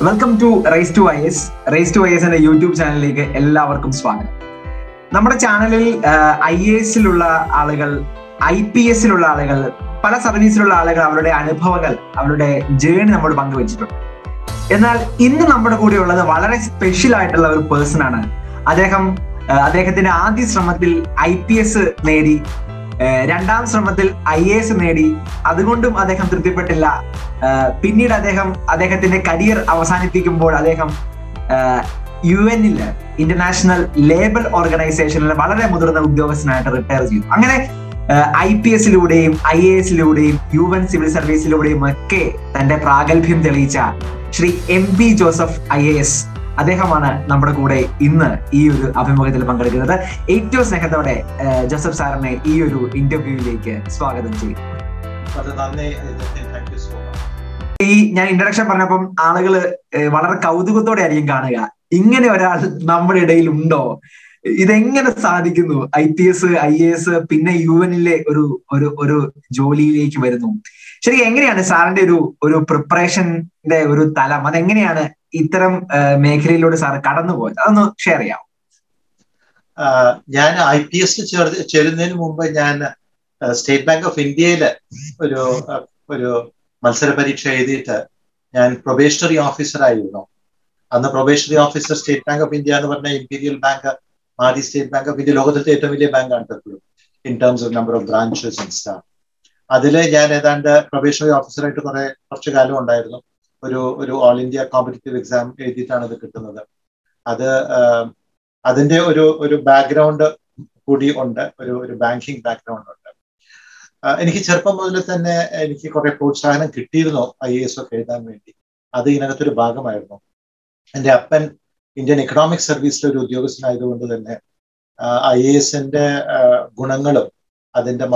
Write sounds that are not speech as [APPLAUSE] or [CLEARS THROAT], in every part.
Welcome to race to I S race to I S എന്ന YouTube ചാനലിലേക്ക് എല്ലാവർക്കും സ്വാഗതം. നമ്മുടെ ചാനലിൽ ഐ എസിലുള്ള ആളുകൾ ഐ പി എസിലുള്ള ആളുകൾ പല സർവീസിലുള്ള ആളുകൾ അവരുടെ അനുഭവങ്ങൾ അവരുടെ ജേണി നമ്മോട് പങ്കുവച്ചിട്ടുണ്ട്. എന്നാൽ ഇന്ന് നമ്മുടെ കൂടെ ഉള്ളത് വളരെ സ്പെഷ്യൽ ആയിട്ടുള്ള ഒരു പേഴ്സൺ ആണ്. അദ്ദേഹം അദ്ദേഹത്തിന്റെ ആദ്യ ശ്രമത്തിൽ ഐ പി എസ് നേടി രണ്ടാം ശ്രമത്തിൽ ഐ എ എസ് നേടി. അതുകൊണ്ടും അദ്ദേഹം തൃപ്തിപ്പെട്ടില്ല. പിന്നീട് അദ്ദേഹം അദ്ദേഹത്തിന്റെ കരിയർ അവസാനിപ്പിക്കുമ്പോൾ അദ്ദേഹം യു എന്നിൽ ഇന്റർനാഷണൽ ലേബർ ഓർഗനൈസേഷനിലെ വളരെ മുതിർന്ന ഉദ്യോഗസ്ഥനായിട്ട് റിട്ടയർ ചെയ്തു. അങ്ങനെ ഐ പി എസിലൂടെയും ഐ എ എസിലൂടെയും യു എൻ സിവിൽ സർവീസിലൂടെയും ഒക്കെ തന്റെ പ്രാഗൽഭ്യം തെളിയിച്ച Shri M P Joseph I A S അദ്ദേഹമാണ് നമ്മുടെ കൂടെ ഇന്ന് ഈ ഒരു അഭിമുഖത്തിൽ പങ്കെടുക്കുന്നത്. ഏറ്റവും സ്നേഹത്തോടെ ജോസഫ് സാറിനെ ഈ ഒരു ഇന്റർവ്യൂവിലേക്ക് സ്വാഗതം ചെയ്യും. ഈ ഞാൻ ഇൻട്രഡക്ഷൻ പറഞ്ഞപ്പം ആളുകൾ വളരെ കൗതുകത്തോടെ ആയിരിക്കും കാണുക. ഇങ്ങനെ ഒരാൾ നമ്മുടെ ഇടയിൽ ഉണ്ടോ? ഇതെങ്ങനെ സാധിക്കുന്നു? I P S I A S പിന്നെ യു എനിലെ ഒരു ഒരു ഒരു ജോലിയിലേക്ക് വരുന്നു. ശരി എങ്ങനെയാണ് സാറിന്റെ ഒരു ഒരു പ്രിപ്പറേഷന്റെ ഒരു തലം? അതെങ്ങനെയാണ് ഇത്തരം മേഖലയിലൂടെ സാർ കടന്നുപോയത്? അതൊന്ന് ഷെയർ ചെയ്യാം ഞാൻ ഐ പി എസ് ചേരുന്നതിന് മുമ്പ് ഞാൻ സ്റ്റേറ്റ് ബാങ്ക് ഓഫ് ഇന്ത്യയിൽ ഒരു ഒരു മത്സര പരീക്ഷ എഴുതിയിട്ട് ഞാൻ പ്രൊബേഷണറി ഓഫീസർ ആയിരുന്നു. അന്ന് probationary officer state bank of India എന്ന് പറഞ്ഞ ഇമ്പീരിയൽ ബാങ്ക് ആദ്യ സ്റ്റേറ്റ് ബാങ്ക് ഓഫ് ഇന്ത്യ ലോകത്തിലെ ഏറ്റവും വലിയ ബാങ്കാണ് ഇപ്പോഴും in terms of number of branches and staff അതിൽ ഞാൻ ഏതാണ്ട് പ്രൊബേഷണറി ഓഫീസറായിട്ട് കുറെ കുറച്ചു കാലം ഉണ്ടായിരുന്നു. ഒരു ഒരു ഓൾ ഇന്ത്യ കോമ്പറ്റേറ്റീവ് എക്സാം എഴുതിയിട്ടാണ് ഇത് കിട്ടുന്നത്. അത് അതിന്റെ ഒരു ഒരു ബാക്ക്ഗ്രൗണ്ട് കൂടി ഉണ്ട്. ഒരു ഒരു ബാങ്കിങ് ബാക്ക്ഗ്രൗണ്ട് ഉണ്ട്. എനിക്ക് ചെറുപ്പം മുതൽ തന്നെ എനിക്ക് കുറെ പ്രോത്സാഹനം കിട്ടിയിരുന്നു ഐ എസ് ഒക്കെ എഴുതാൻ വേണ്ടി. അത് ഇതിനകത്തൊരു ഭാഗമായിരുന്നു. എന്റെ അപ്പൻ ഇന്ത്യൻ എക്കണോമിക് സർവീസിലെ ഒരു ഉദ്യോഗസ്ഥനായതുകൊണ്ട് തന്നെ ഐ എ എസിന്റെ ഗുണങ്ങളും അതിന്റെ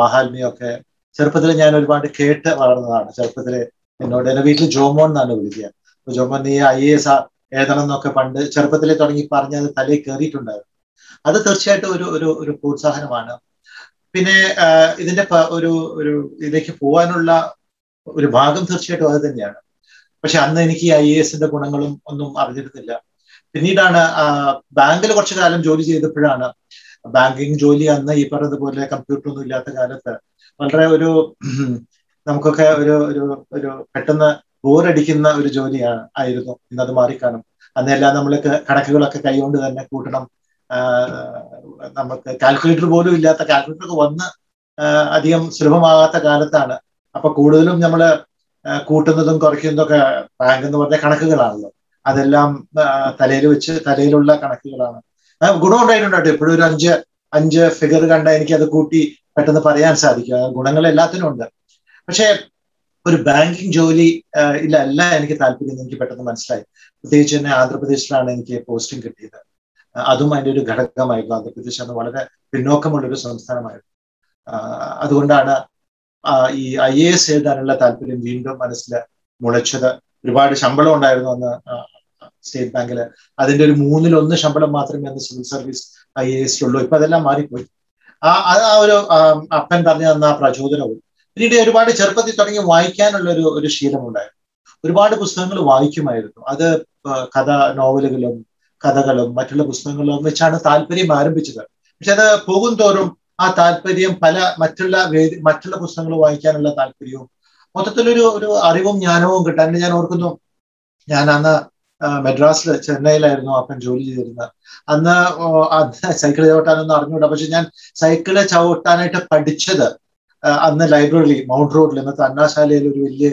മഹാത്മ്യമൊക്കെ ചെറുപ്പത്തിൽ ഞാൻ ഒരുപാട് കേട്ട് വളർന്നതാണ്. ചെറുപ്പത്തിൽ എന്നോട് എന്റെ വീട്ടിൽ ജോമോൻ എന്നാണ് വിളിക്കുക. അപ്പൊ ജോമോൻ നീ ഐ എ എസ് എഴുതണം എന്നൊക്കെ പണ്ട് ചെറുപ്പത്തിൽ തുടങ്ങി പറഞ്ഞ് അത് തലയിൽ കയറിയിട്ടുണ്ടായിരുന്നു അത് തീർച്ചയായിട്ടും ഒരു ഒരു ഒരു പ്രോത്സാഹനമാണ്. പിന്നെ ഇതിന്റെ ഒരു ഒരു ഇതിലേക്ക് പോകാനുള്ള ഒരു ഭാഗം തീർച്ചയായിട്ടും അത് തന്നെയാണ്. പക്ഷെ അന്ന് എനിക്ക് ഐ എ എസിന്റെ ഗുണങ്ങളും ഒന്നും അറിഞ്ഞിരുന്നില്ല. പിന്നീടാണ് ബാങ്കിൽ കുറച്ചു കാലം ജോലി ചെയ്തപ്പോഴാണ് ബാങ്കിങ് ജോലി അന്ന് ഈ പറഞ്ഞതുപോലെ കമ്പ്യൂട്ടർ ഒന്നും ഇല്ലാത്ത കാലത്ത് വളരെ ഒരു [CLEARS THROAT] നമുക്കൊക്കെ ഒരു ഒരു ഒരു പെട്ടെന്ന് ബോറടിക്കുന്ന ഒരു ജോലിയാണ് ആയിരുന്നു ഇന്നത് മാറിക്കാണും. അന്നെല്ലാം നമ്മൾ കണക്കുകളൊക്കെ കൈകൊണ്ട് തന്നെ കൂട്ടണം. നമുക്ക് കാൽക്കുലേറ്റർ പോലും ഇല്ലാത്ത കാൽക്കുലേറ്റർ വന്ന് അധികം സുലഭമാകാത്ത കാലത്താണ്. അപ്പൊ കൂടുതലും നമ്മൾ കൂട്ടുന്നതും കുറയ്ക്കുന്നതും ഒക്കെ ബാങ്ക് എന്ന് പറഞ്ഞ കണക്കുകളാണല്ലോ. അതെല്ലാം തലയിൽ വെച്ച് തലയിലുള്ള കണക്കുകളാണ്. ഗുണം ഉണ്ടായിട്ടുണ്ടോ എപ്പോഴും ഒരു അഞ്ച് അഞ്ച് ഫിഗർ കണ്ട എനിക്ക് അത് കൂട്ടി പെട്ടെന്ന് പറയാൻ സാധിക്കും. ഗുണങ്ങൾ എല്ലാത്തിനും ഉണ്ട്. പക്ഷേ ഒരു ബാങ്കിങ് ജോലി ഇല്ല അല്ല എനിക്ക് താല്പര്യം എനിക്ക് പെട്ടെന്ന് മനസ്സിലായി. പ്രത്യേകിച്ച് തന്നെ ആന്ധ്രാപ്രദേശിലാണ് എനിക്ക് പോസ്റ്റിംഗ് കിട്ടിയത്. അതും അതിന്റെ ഒരു ഘടകമായിരുന്നു. ആന്ധ്രാപ്രദേശ് അന്ന് വളരെ പിന്നോക്കമുള്ള ഒരു സംസ്ഥാനമായിരുന്നു അതുകൊണ്ടാണ് ഈ ഐ എ എസ് എഴുതാനുള്ള താല്പര്യം വീണ്ടും മനസ്സിൽ മുളച്ചത്. ഒരുപാട് ശമ്പളം ഉണ്ടായിരുന്നു അന്ന് സ്റ്റേറ്റ് ബാങ്കിൽ അതിന്റെ ഒരു മൂന്നിലൊന്ന് ശമ്പളം മാത്രമേ അന്ന് സിവിൽ സർവീസ് ഐ എ എസിലുള്ളൂ. ഇപ്പൊ അതെല്ലാം മാറിപ്പോയി. ആ ആ ഒരു അപ്പൻ പറഞ്ഞു തന്ന പ്രചോദനവും. പിന്നീട് ഒരുപാട് ചെറുപ്പത്തിൽ തുടങ്ങി വായിക്കാനുള്ള ഒരു ഒരു ശീലമുണ്ടായിരുന്നു. ഒരുപാട് പുസ്തകങ്ങൾ വായിക്കുമായിരുന്നു. അത് കഥ നോവലുകളും കഥകളും മറ്റുള്ള പുസ്തകങ്ങളും വെച്ചാണ് താല്പര്യം ആരംഭിച്ചത്. പക്ഷെ അത് പോകും തോറും ആ താല്പര്യം പല മറ്റുള്ള വേദി മറ്റുള്ള പുസ്തകങ്ങൾ വായിക്കാനുള്ള താല്പര്യവും മൊത്തത്തിലൊരു ഒരു അറിവും ജ്ഞാനവും കിട്ടാൻ. ഞാൻ ഓർക്കുന്നു ഞാൻ അന്ന് മദ്രാസിൽ ചെന്നൈയിലായിരുന്നു അപ്പൻ ജോലി ചെയ്തിരുന്നത്. അന്ന് സൈക്കിൾ ചവിട്ടാനൊന്നും അറിഞ്ഞൂടാ പക്ഷെ ഞാൻ സൈക്കിൾ ചവിട്ടാനായിട്ട് പഠിച്ചത് അന്ന് ലൈബ്രറി മൗണ്ട് റോഡിൽ. ഇന്നത്തെ അണ്ണാശാലയിൽ ഒരു വലിയ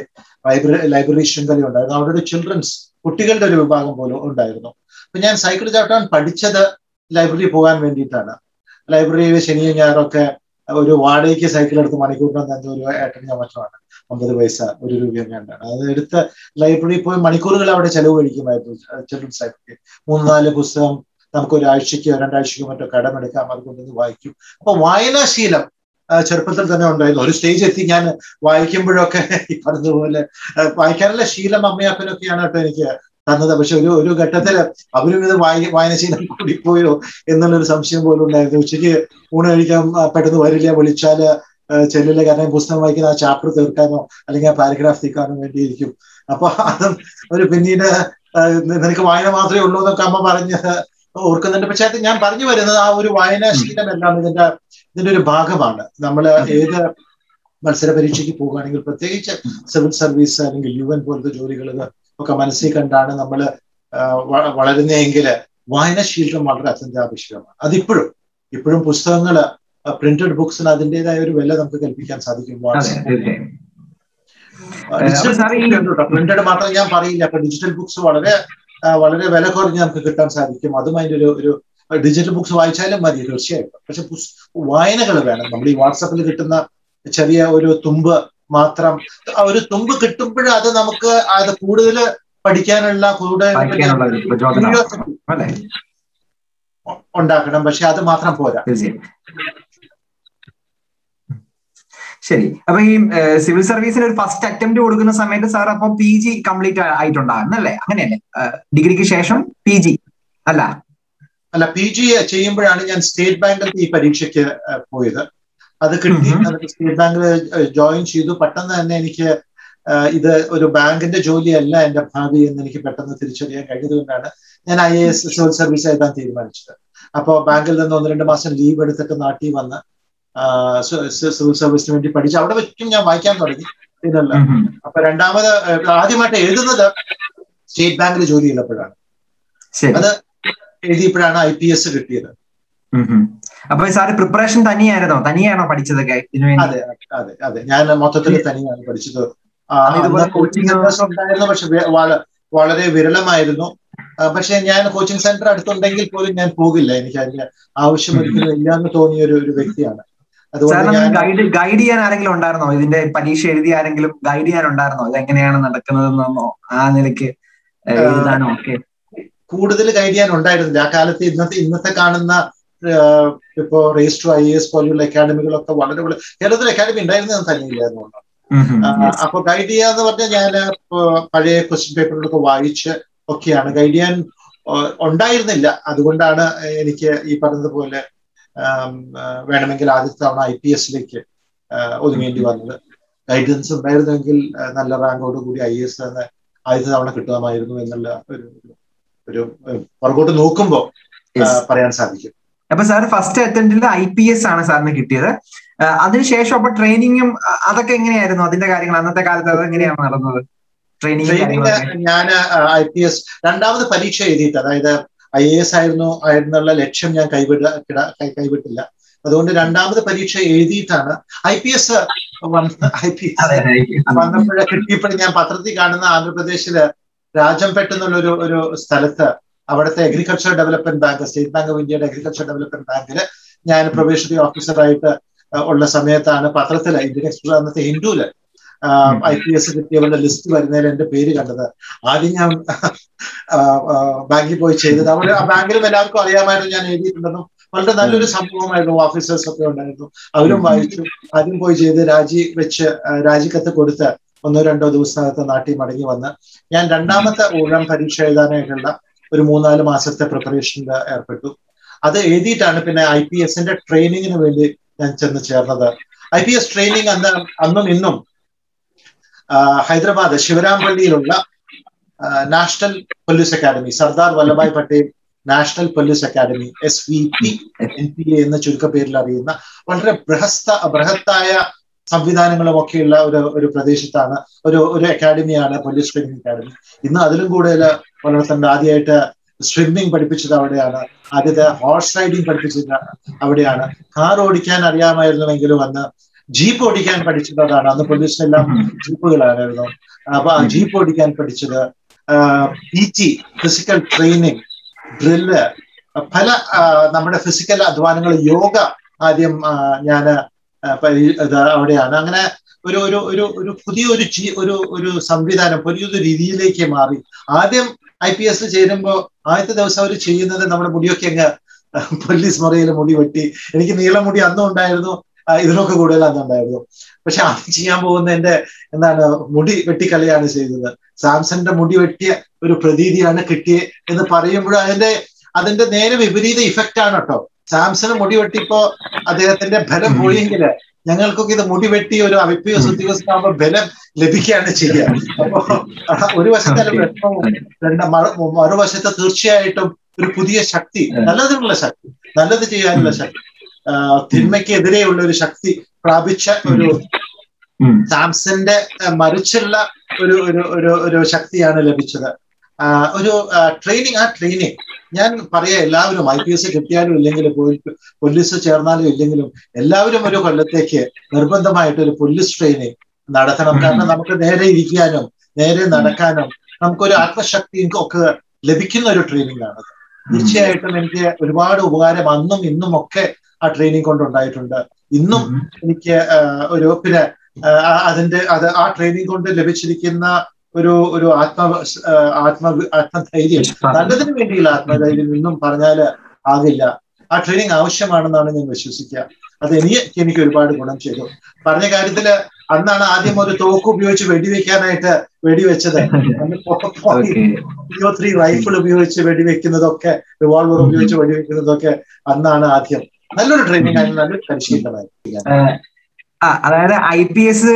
ലൈബ്രറി ലൈബ്രറി ശൃംഖല ഉണ്ടായിരുന്നു. അവിടെ ഒരു ചിൽഡ്രൻസ് കുട്ടികളുടെ ഒരു വിഭാഗം പോലും ഉണ്ടായിരുന്നു. അപ്പൊ ഞാൻ സൈക്കിൾ ചവിട്ടാൻ പഠിച്ചത് ലൈബ്രറി പോകാൻ വേണ്ടിയിട്ടാണ്. ലൈബ്രറിയിൽ ശനിയും ഞായറൊക്കെ ഒരു വാടകയ്ക്ക് സൈക്കിൾ എടുത്ത് മണിക്കൂറിന് എന്തോ ഒരു ഞാൻ മറ്റുമാണ് അമ്പത് പൈസ ഒരു രൂപ എങ്ങാണ്ടാണ് അത് എടുത്ത ലൈബ്രറി പോയി മണിക്കൂറുകൾ അവിടെ ചെലവ് കഴിക്കുമായിരുന്നു ചിൽഡ്രൻസ് ലൈബ്രറി മൂന്ന് നാല് പുസ്തകം നമുക്ക് ഒരാഴ്ചയ്ക്കോ രണ്ടാഴ്ചയ്ക്കോ മറ്റോ കടമെടുക്കാം അതുകൊണ്ടൊന്ന് വായിക്കും. അപ്പൊ വായനാശീലം ചെറുപ്പത്തിൽ തന്നെ ഉണ്ടായിരുന്നു. ഒരു സ്റ്റേജ് എത്തി ഞാൻ വായിക്കുമ്പോഴൊക്കെ ഈ പറഞ്ഞതുപോലെ വായിക്കാനുള്ള ശീലം അമ്മയപ്പനൊക്കെയാണ് കേട്ടോ എനിക്ക് തന്നത്. പക്ഷെ ഒരു ഒരു ഘട്ടത്തിൽ അവരും ഇത് വായി വായനശീലം കൂടിപ്പോയോ എന്നുള്ളൊരു സംശയം പോലും ഉണ്ടായിരുന്നു. ഉച്ചയ്ക്ക് ഊണ് കഴിക്കാൻ പെട്ടെന്ന് വരില്ല വിളിച്ചാൽ ചെല്ലില്ല കാരണം പുസ്തകം വായിക്കുന്ന ആ ചാപ്റ്റർ തീർക്കാനോ അല്ലെങ്കിൽ ആ പാരഗ്രാഫ് തീർക്കാനോ വേണ്ടിയിരിക്കും. അപ്പൊ അതും ഒരു പിന്നീട് നിനക്ക് വായന മാത്രമേ ഉള്ളൂ എന്നൊക്കെ അമ്മ പറഞ്ഞ് ഓർക്കുന്നുണ്ട്. പക്ഷെ അത് ഞാൻ പറഞ്ഞു വരുന്നത് ആ ഒരു വായനാശീലം എല്ലാം ഇതിന്റെ ഇതിന്റെ ഒരു ഭാഗമാണ്. നമ്മൾ ഏത് മത്സര പരീക്ഷയ്ക്ക് പോകുകയാണെങ്കിൽ പ്രത്യേകിച്ച് സിവിൽ സർവീസ് അല്ലെങ്കിൽ യു എൻ പോലത്തെ ജോലികൾ ഒക്കെ മനസ്സിൽ കണ്ടാണ് നമ്മൾ വളരുന്നതെങ്കിൽ വായനാശീലം വളരെ അത്യന്താപേക്ഷിതമാണ്. അതിപ്പോഴും ഇപ്പോഴും പുസ്തകങ്ങൾ പ്രിന്റഡ് ബുക്സിന് അതിന്റെതായ ഒരു വില നമുക്ക് കൽപ്പിക്കാൻ സാധിക്കും. പ്രിന്റഡ് മാത്രം ഞാൻ പറയില്ല. അപ്പൊ ഡിജിറ്റൽ ബുക്സ് വളരെ വളരെ വില കുറഞ്ഞ് നമുക്ക് കിട്ടാൻ സാധിക്കും. അതും അതിന്റെ ഒരു ഒരു ഡിജിറ്റൽ ബുക്സ് വായിച്ചാലും മതി തീർച്ചയായിട്ടും. പക്ഷെ വായനകൾ വേണം. നമ്മൾ ഈ വാട്സപ്പിൽ കിട്ടുന്ന ചെറിയ ഒരു തുമ്പ് മാത്രം ഒരു തുമ്പ് കിട്ടുമ്പോൾ അത് നമുക്ക് അത് കൂടുതൽ പഠിക്കാനുള്ള കൂടുതൽ ഉണ്ടാക്കണം. പക്ഷെ അത് മാത്രം പോരാ. ശരി. അപ്പൊ ഈ സിവിൽ സർവീസിന് ഒരു ഫസ്റ്റ് അറ്റംപ്റ്റ് കൊടുക്കുന്ന സമയത്ത് സാർ അപ്പൊ പി ജി കംപ്ലീറ്റ് ആയിട്ടുണ്ടാകുന്നല്ലേ അങ്ങനെയല്ലേ? ഡിഗ്രിക്ക് ശേഷം പി ജി അല്ല? അല്ല പി ജി ചെയ്യുമ്പോഴാണ് ഞാൻ സ്റ്റേറ്റ് ബാങ്കിൽ ഈ പരീക്ഷയ്ക്ക് പോയത്. അത് കിട്ടി. സ്റ്റേറ്റ് ബാങ്കിൽ ജോയിൻ ചെയ്തു. പെട്ടെന്ന് തന്നെ എനിക്ക് ഇത് ഒരു ബാങ്കിന്റെ ജോലിയല്ല എന്റെ ഭാവി എന്ന് എനിക്ക് പെട്ടെന്ന് തിരിച്ചറിയാൻ കഴിഞ്ഞതുകൊണ്ടാണ് ഞാൻ I A S civil service എഴുതാൻ തീരുമാനിച്ചത്. അപ്പോൾ ബാങ്കിൽ നിന്ന് ഒന്ന് രണ്ട് മാസം ലീവ് എടുത്തിട്ട് നാട്ടിൽ വന്ന് സിവിൽ സർവീസിന് വേണ്ടി പഠിച്ചു അവിടെ വെച്ചും ഞാൻ വായിക്കാൻ തുടങ്ങി. ഇതല്ല. അപ്പൊ രണ്ടാമത് ആദ്യമായിട്ട് എഴുതുന്നത് സ്റ്റേറ്റ് ബാങ്കിൽ ജോലി ചെയ്തപ്പോഴാണ് അത് എഴുതിയപ്പോഴാണ് ഐ പി എസ് കിട്ടിയത്. അപ്പൊ സാറ് പ്രിപ്പറേഷൻ തനിയായിരുന്നോ? തനിയാണോ പഠിച്ചതൊക്കെ അതെ അതെ അതെ. ഞാൻ മൊത്തത്തിൽ തനിയാണ് പഠിച്ചത്. കോച്ചിങ് ഉണ്ടായിരുന്നു. പക്ഷെ വളരെ വിരളമായിരുന്നു. പക്ഷെ ഞാൻ കോച്ചിങ് സെന്റർ അടുത്തുണ്ടെങ്കിൽ പോലും ഞാൻ പോകില്ല. എനിക്ക് അതിന്റെ ആവശ്യം ഒരിക്കലും ഇല്ല എന്ന് തോന്നിയ ഒരു വ്യക്തിയാണ്. ഗൈഡ് ഗൈഡ് ചെയ്യാൻ ആരെങ്കിലും ഉണ്ടായിരുന്നോ? ഇതിന്റെ പരീക്ഷ എഴുതി ആരെങ്കിലും ഗൈഡ് ചെയ്യാൻ ഉണ്ടായിരുന്നോ ഇത് എങ്ങനെയാണ് നടക്കുന്നതെന്നോ? ആ നിലയ്ക്ക് എഴുതാനോ ഒക്കെ? കൂടുതൽ ഗൈഡ് ചെയ്യാൻ ഉണ്ടായിരുന്നില്ല. ആ കാലത്ത് ഇന്നത്തെ ഇന്നത്തെ കാണുന്ന ഇപ്പോ രജിസ്റ്റർ ഐ എസ് പോലെയുള്ള അക്കാഡമികളൊക്കെ വളരെ വളരെ കേരളത്തിൽ അക്കാഡമി ഉണ്ടായിരുന്നത് തന്നെയില്ലായിരുന്നു അപ്പൊ ഗൈഡ് ചെയ്യാന്ന് പറഞ്ഞാൽ ഞാൻ പഴയ ക്വസ്റ്റ്യൻ പേപ്പറുകളൊക്കെ വായിച്ച് ഒക്കെയാണ്. ഗൈഡ് ചെയ്യാൻ ഉണ്ടായിരുന്നില്ല. അതുകൊണ്ടാണ് എനിക്ക് ഈ പറഞ്ഞതുപോലെ വേണമെങ്കിൽ ആദ്യത്തെ തവണ ഐ പി എസിലേക്ക് ഒതുങ്ങേണ്ടി വന്നത്. ഗൈഡൻസ് ഉണ്ടായിരുന്നെങ്കിൽ നല്ല റാങ്കോട് കൂടി ഐ എസ് തന്നെ ആദ്യത്തെ തവണ കിട്ടുമായിരുന്നു എന്നുള്ള ഒരു ഒരു പുറകോട്ട് നോക്കുമ്പോൾ പറയാൻ സാധിക്കും. അപ്പൊ സാർ ഫസ്റ്റ് അറ്റംപ്റ്റിൽ ഐ പി എസ് ആണ് സാറിന് കിട്ടിയത്. അതിനുശേഷം അപ്പൊ ട്രെയിനിങ്ങും അതൊക്കെ എങ്ങനെയായിരുന്നു? അതിന്റെ കാര്യങ്ങൾ അന്നത്തെ കാലത്ത് അത് എങ്ങനെയാണ് നടന്നത്? ട്രെയിനിങ് ഞാൻ ഐ പി എസ് രണ്ടാമത് പരീക്ഷ എഴുതിയിട്ട് അതായത് ഐ എ എസ് ആയിരുന്നു ആയിരുന്നുള്ള ലക്ഷ്യം ഞാൻ കൈവിട കൈവിട്ടില്ല. അതുകൊണ്ട് രണ്ടാമത് പരീക്ഷ എഴുതിയിട്ടാണ് I P S I P S വന്നപ്പോഴേ കിട്ടിയപ്പോഴും ഞാൻ പത്രത്തിൽ കാണുന്ന ആന്ധ്രാപ്രദേശിൽ രാജം എന്നുള്ള ഒരു ഒരു സ്ഥലത്ത് അവിടുത്തെ agriculture development bank state bank of ഇന്ത്യയുടെ അഗ്രികൾച്ചർ ഡെവലപ്മെന്റ് ബാങ്കിൽ ഞാൻ പ്രൊബേഷണറി ഓഫീസറായിട്ട് ഉള്ള സമയത്താണ് പത്രത്തിൽ ഇന്ത്യൻ എക്സ്പ്രസ് അന്നത്തെ ഹിന്ദുവിൽ ഐ പി എസ് കിട്ടിയവരുടെ ലിസ്റ്റ് വരുന്നതിൽ എന്റെ പേര് കണ്ടത്. ആദ്യം ഞാൻ ബാങ്കിൽ പോയി ചെയ്തത്. അവിടെ ആ ബാങ്കിലും എല്ലാവർക്കും അറിയാമായിരുന്നു ഞാൻ എഴുതിയിട്ടുണ്ടെന്നും വളരെ നല്ലൊരു സംഭവമായിരുന്നു ഓഫീസേഴ്സ് ഒക്കെ ഉണ്ടായിരുന്നു. അവരും വായിച്ചു. ആദ്യം പോയി ചെയ്ത് രാജി വെച്ച് രാജിക്കത്ത് കൊടുത്ത് ഒന്നോ രണ്ടോ ദിവസത്തെ നാട്ടിൽ മടങ്ങി വന്ന്. ഞാൻ രണ്ടാമത്തെ ഊഴം പരീക്ഷ എഴുതാനായിട്ടുള്ള ഒരു മൂന്നാൽ മാസത്തെ പ്രിപ്പറേഷനിൽ ഏർപ്പെട്ടു. അത് എഴുതിയിട്ടാണ് പിന്നെ ഐ പി എസിന്റെ ട്രെയിനിങ്ങിന് വേണ്ടി ഞാൻ ചെന്ന് ചേർന്നത്. ഐ പി എസ് ട്രെയിനിങ് അന്ന് അന്നും ഇന്നും Hyderabad ശിവരാംപള്ളിയിലുള്ള national police academy Sardar Vallabhbhai Patel national police academy S V P N P A എന്ന ചുരുക്കപ്പേരിൽ അറിയുന്ന വളരെ ബൃഹസ്ഥ ബൃഹത്തായ സംവിധാനങ്ങളും ഒക്കെയുള്ള ഒരു ഒരു പ്രദേശത്താണ് ഒരു ഒരു അക്കാദമിയാണ് പോലീസ് ട്രെയിനിങ് അക്കാദമി. ഇന്ന് അതിലും കൂടുതൽ വളർത്തേണ്ട ആദ്യമായിട്ട് സ്വിമ്മിങ് പഠിപ്പിച്ചത് അവിടെയാണ് ആദ്യത്തെ ഹോഴ്സ് റൈഡിങ് പഠിപ്പിച്ചത് അവിടെയാണ്. കാർ ഓടിക്കാൻ അറിയാമായിരുന്നുവെങ്കിലും അന്ന് ജീപ്പ് ഓടിക്കാൻ പഠിച്ചതാണ് അന്ന് പോലീസിനെല്ലാം ജീപ്പുകളായിരുന്നു. അപ്പൊ ആ ജീപ്പ് ഓടിക്കാൻ പഠിച്ചത് P T physical training drill പല നമ്മുടെ ഫിസിക്കൽ അധ്വാനങ്ങൾ യോഗ ആദ്യം ഞാൻ അവിടെയാണ്. അങ്ങനെ ഒരു ഒരു ഒരു ഒരു പുതിയൊരു ഒരു ഒരു സംവിധാനം പുതിയൊരു രീതിയിലേക്ക് മാറി. ആദ്യം ഐ പി എസ് ചേരുമ്പോൾ ആദ്യത്തെ ദിവസം അവർ ചെയ്യുന്നത് നമ്മുടെ മുടിയൊക്കെ അങ്ങ് പോലീസ് മുറിയിൽ മുടി വെട്ടി. എനിക്ക് നീളമുടി അന്നും ഉണ്ടായിരുന്നു. ഇതിനൊക്കെ കൂടുതൽ അന്നുണ്ടായിരുന്നു. പക്ഷെ അത് ചെയ്യാൻ പോകുന്ന എന്റെ എന്താണ് മുടി വെട്ടിക്കളിയാണ് ചെയ്തത്. സാംസന്റെ മുടി വെട്ടിയ ഒരു പ്രതീതിയാണ് കിട്ടിയത് എന്ന് പറയുമ്പോൾ അതിന്റെ അതിന്റെ നേരെ വിപരീത ഇഫക്റ്റ് ആണ് കേട്ടോ. സാംസന് മുടി വെട്ടിപ്പോ അദ്ദേഹത്തിന്റെ ഫലം പോയെങ്കിൽ ഞങ്ങൾക്കൊക്കെ ഇത് മുടി വെട്ടി ഒരു എസ് ഉദ്യോഗസ്ഥനാകുമ്പോൾ ബലം ലഭിക്കുകയാണ് ചെയ്യുക അപ്പോ ഒരു വശത്തെ വിഷമവും രണ്ട് മറുവശത്ത് തീർച്ചയായിട്ടും ഒരു പുതിയ ശക്തി നല്ലതിനുള്ള ശക്തി നല്ലത് ചെയ്യാനുള്ള ശക്തി. തിന്മയ്ക്കെതിരെയുള്ള ഒരു ശക്തി പ്രാപിച്ച ഒരു സാംസന്റെ മറിച്ചുള്ള ഒരു ഒരു ഒരു ഒരു ശക്തിയാണ് ലഭിച്ചത്. ഒരു ട്രെയിനിങ് ആ ട്രെയിനിങ് ഞാൻ പറയാ എല്ലാവരും ഐ പി എസ് കിട്ടിയാലും ഇല്ലെങ്കിലും പോലീസ് ചേർന്നാലും ഇല്ലെങ്കിലും എല്ലാവരും ഒരു കൊല്ലത്തേക്ക് നിർബന്ധമായിട്ട് ഒരു പോലീസ് ട്രെയിനിങ് നടത്തണം കാരണം നമുക്ക് നേരെ ഇരിക്കാനും നേരെ നടക്കാനും നമുക്കൊരു ആത്മശക്തി ഒക്കെ ലഭിക്കുന്ന ഒരു ട്രെയിനിങ് ആണ് തീർച്ചയായിട്ടും എനിക്ക് ഒരുപാട് ഉപകാരം അന്നും ഇന്നും ഒക്കെ ആ ട്രെയിനിങ് കൊണ്ടുണ്ടായിട്ടുണ്ട് ഇന്നും എനിക്ക് ഒരു പിന്നെ അതിന്റെ അത് ആ ട്രെയിനിങ് കൊണ്ട് ലഭിച്ചിരിക്കുന്ന ഒരു ഒരു ആത്മ ആത്മ ആത്മധൈര്യം. നല്ലതിന് വേണ്ടിയുള്ള ആത്മധൈര്യം ഇന്നും പറഞ്ഞാൽ ആകില്ല. ആ ട്രെയിനിങ് ആവശ്യമാണെന്നാണ് ഞാൻ വിശ്വസിക്കുക. അത് എനിക്ക് എനിക്ക് ഒരുപാട് ഗുണം ചെയ്തു. പറഞ്ഞ കാര്യത്തിൽ അന്നാണ് ആദ്യം ഒരു തോക്ക് ഉപയോഗിച്ച് വെടിവെക്കാനായിട്ട് വെടിവെച്ചത്. ത്രീ റൈഫിൾ ഉപയോഗിച്ച് വെടിവെക്കുന്നതൊക്കെ റിവോൾവർ ഉപയോഗിച്ച് വെടിവെക്കുന്നതൊക്കെ അന്നാണ് ആദ്യം. നല്ലൊരു ട്രെയിനിങ് ആയിരുന്നു. നല്ലൊരു പരിശീലനമായിരുന്നു. ആ അതായത് ഐ പി എസ്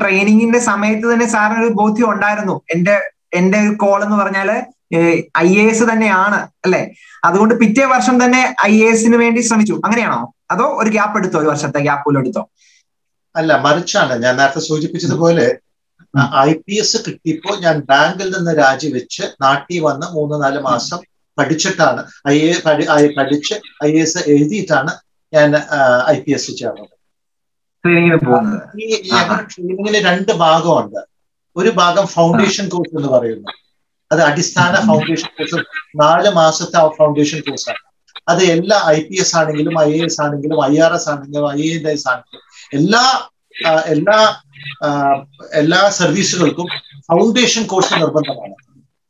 ട്രെയിനിങ്ങിന്റെ സമയത്ത് തന്നെ സാറിന് ഒരു ബോധ്യം ഉണ്ടായിരുന്നു. എന്റെ എന്റെ കോൾ എന്ന് പറഞ്ഞാൽ ഐ എ എസ് തന്നെയാണ് അല്ലെ? അതുകൊണ്ട് പിറ്റേ വർഷം തന്നെ ഐ എ എസിന് വേണ്ടി ശ്രമിച്ചു. അങ്ങനെയാണോ? അതോ ഒരു ഗ്യാപ്പ് എടുത്തോ? ഒരു വർഷത്തെ ഗ്യാപ്പ് പോലും എടുത്തോ? അല്ല മറിച്ചാണ്. ഞാൻ നേരത്തെ സൂചിപ്പിച്ചതുപോലെ ഐ പി എസ് കിട്ടിയപ്പോൾ ഞാൻ ബാങ്കിൽ നിന്ന് രാജിവെച്ച് നാട്ടിൽ വന്ന് മൂന്ന് നാല് മാസം പഠിച്ചിട്ടാണ്. ഐ എ പഠിച്ച് ഐ എ എസ് എഴുതിയിട്ടാണ് ഞാൻ ഐ പി എസ് ചേർന്നത്. ഈ ഞങ്ങളുടെ ട്രെയിനിങ്ങിന് രണ്ട് ഭാഗമുണ്ട്. ഒരു ഭാഗം ഫൗണ്ടേഷൻ കോഴ്സ് എന്ന് പറയുന്നു. അത് അടിസ്ഥാന ഫൗണ്ടേഷൻ കോഴ്സ് നാല് മാസത്തെ ഫൗണ്ടേഷൻ കോഴ്സാണ്. അത് എല്ലാ ഐ പി എസ് ആണെങ്കിലും ഐ എ എസ് ആണെങ്കിലും ഐ ആർ എസ് ആണെങ്കിലും ഐ എ എസ് ആണെങ്കിലും എല്ലാ എല്ലാ എല്ലാ സർവീസുകൾക്കും ഫൗണ്ടേഷൻ കോഴ്സ് നിർബന്ധമാണ്.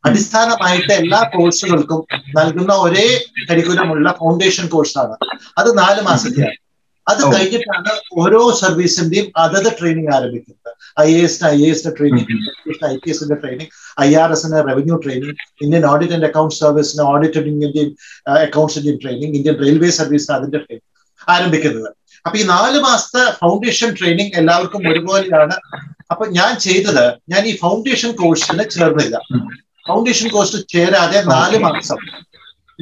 അടിസ്ഥാനമായിട്ട് എല്ലാ കോഴ്സുകൾക്കും നൽകുന്ന ഒരേ കരിക്കുലമുള്ള ഫൗണ്ടേഷൻ കോഴ്സാണ് അത് നാല് മാസത്തെയാണ്. അത് കഴിഞ്ഞിട്ടാണ് ഓരോ സർവീസിന്റെയും അതത് ട്രെയിനിങ് ആരംഭിക്കുന്നത്. ഐ എ എസിന് ഐ എ എസിന്റെ ട്രെയിനിങ് ഐ പി എസിന്റെ ട്രെയിനിങ് ഐ ആർ എസിന് revenue training Indian audit and account സർവീസിന് ഓഡിറ്റിംഗിന്റെയും അക്കൗണ്ട്സിന്റെയും ട്രെയിനിങ് ഇന്ത്യൻ റെയിൽവേ സർവീസിന് അതിന്റെ ട്രെയിനിങ് ആരംഭിക്കുന്നത്. അപ്പൊ ഈ നാല് മാസത്തെ ഫൗണ്ടേഷൻ ട്രെയിനിങ് എല്ലാവർക്കും ഒരുപോലെയാണ്. അപ്പൊ ഞാൻ ചെയ്തത് ഞാൻ ഈ ഫൗണ്ടേഷൻ കോഴ്സിന് ചേർന്നില്ല. ഫൗണ്ടേഷൻ കോഴ്സ് ചേരാതെ നാല് മാസം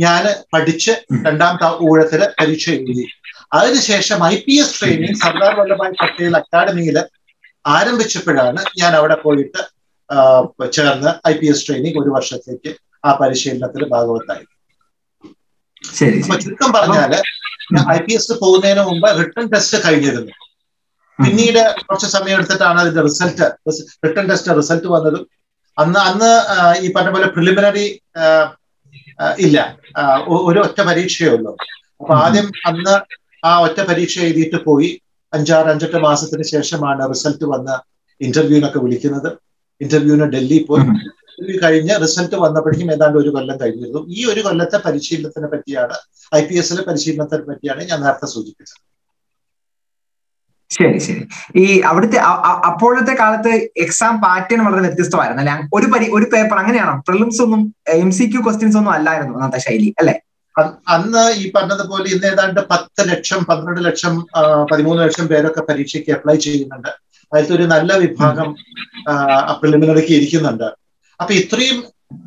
ഞാൻ പഠിച്ച് രണ്ടാം ഊഴത്തിൽ പരീക്ഷ എഴുതി. അതിനുശേഷം I P S training Sardar Vallabhbhai Patel അക്കാഡമിയിൽ ആരംഭിച്ചപ്പോഴാണ് ഞാൻ അവിടെ പോയിട്ട് ചേർന്ന് ഐ പി എസ് ട്രെയിനിങ് ഒരു വർഷത്തേക്ക് ആ പരിശീലനത്തിൽ ഭാഗവത്തായി. അപ്പൊ ചുരുക്കം പറഞ്ഞാൽ ഐ പി എസ് പോകുന്നതിന് മുമ്പ് റിട്ടേൺ ടെസ്റ്റ് കഴിഞ്ഞിരുന്നു. പിന്നീട് കുറച്ച് സമയം എടുത്തിട്ടാണ് അതിന്റെ റിസൾട്ട് റിട്ടേൺ ടെസ്റ്റ് റിസൾട്ട് വന്നതും. അന്ന് അന്ന് ഈ പറഞ്ഞ പോലെ പ്രിലിമിനറി ഇല്ല ഒരു ഒറ്റ പരീക്ഷയേ ഉള്ളൂ. അപ്പൊ ആദ്യം അന്ന് ആ ഒറ്റ പരീക്ഷ എഴുതിയിട്ട് പോയി. അഞ്ചാറ് അഞ്ചെട്ട് മാസത്തിന് ശേഷമാണ് റിസൾട്ട് വന്ന ഇന്റർവ്യൂവിനൊക്കെ വിളിക്കുന്നത്. ഇന്റർവ്യൂവിന് ഡൽഹി പോയി. ഇന്റർവ്യൂ കഴിഞ്ഞ് റിസൾട്ട് വന്നപ്പോഴേക്കും ഏതാണ്ട് ഒരു കൊല്ലം കഴിഞ്ഞിരുന്നു. ഈ ഒരു കൊല്ലത്തെ പരിശീലനത്തിനെ പറ്റിയാണ് ഐ പി എസിലെ പരിശീലനത്തിനെ പറ്റിയാണ് ഞാൻ നേരത്തെ സൂചിപ്പിച്ചത്. ശരി ശരി. ഈ അവിടുത്തെ അപ്പോഴത്തെ കാലത്ത് എക്സാം പാറ്റേൺ വളരെ വ്യത്യസ്തമായിരുന്നു അല്ലെ? ഒരു പരി ഒരു പേപ്പർ അങ്ങനെയാണോ? പ്രിലിംസ് ഒന്നും എം സി ക്യു ക്വസ്റ്റ്യൻസ് ഒന്നും അല്ലായിരുന്നു അന്നത്തെ ശൈലി അല്ലെ? അന്ന് ഈ പറഞ്ഞതുപോലെ ഇന്ന് ഏതാണ്ട് പത്ത് ലക്ഷം പന്ത്രണ്ട് ലക്ഷം പതിമൂന്ന് ലക്ഷം പേരൊക്കെ പരീക്ഷയ്ക്ക് അപ്ലൈ ചെയ്യുന്നുണ്ട്. അതിലത്തെ ഒരു നല്ല വിഭാഗം പ്രിലിമിനറിക്ക് ഇരിക്കുന്നുണ്ട്. അപ്പൊ ഇത്രയും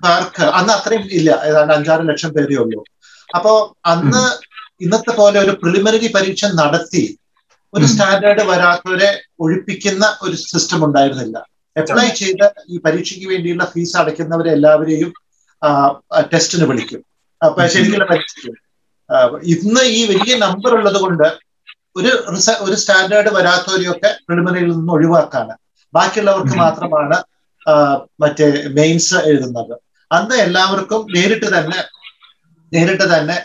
പേർക്ക് അന്ന് അത്രയും ഇല്ല. ഏതാണ്ട് അഞ്ചാറ് ലക്ഷം പേരേ ഉള്ളൂ. അപ്പോ അന്ന് ഇന്നത്തെ പോലെ ഒരു പ്രിലിമിനറി പരീക്ഷ നടത്തി ഒരു സ്റ്റാൻഡേർഡ് വരാത്തവരെ ഒഴിപ്പിക്കുന്ന ഒരു സിസ്റ്റം ഉണ്ടായിരുന്നില്ല. അപ്ലൈ ചെയ്ത് ഈ പരീക്ഷയ്ക്ക് വേണ്ടിയുള്ള ഫീസ് അടയ്ക്കുന്നവരെ എല്ലാവരെയും ടെസ്റ്റിന് വിളിക്കും. അപ്പൊ ശരിക്കുള്ള പരീക്ഷയ്ക്ക് ഇന്ന് ഈ വലിയ നമ്പർ ഉള്ളത് കൊണ്ട് ഒരു ഒരു സ്റ്റാൻഡേർഡ് വരാത്തവരെയൊക്കെ പ്രിലിമിനറിയിൽ നിന്ന് ഒഴിവാക്കാണ്. ബാക്കിയുള്ളവർക്ക് മാത്രമാണ് മറ്റേ മെയിൻസ് എഴുതുന്നത്. അന്ന് എല്ലാവർക്കും നേരിട്ട് തന്നെ നേരിട്ട് തന്നെ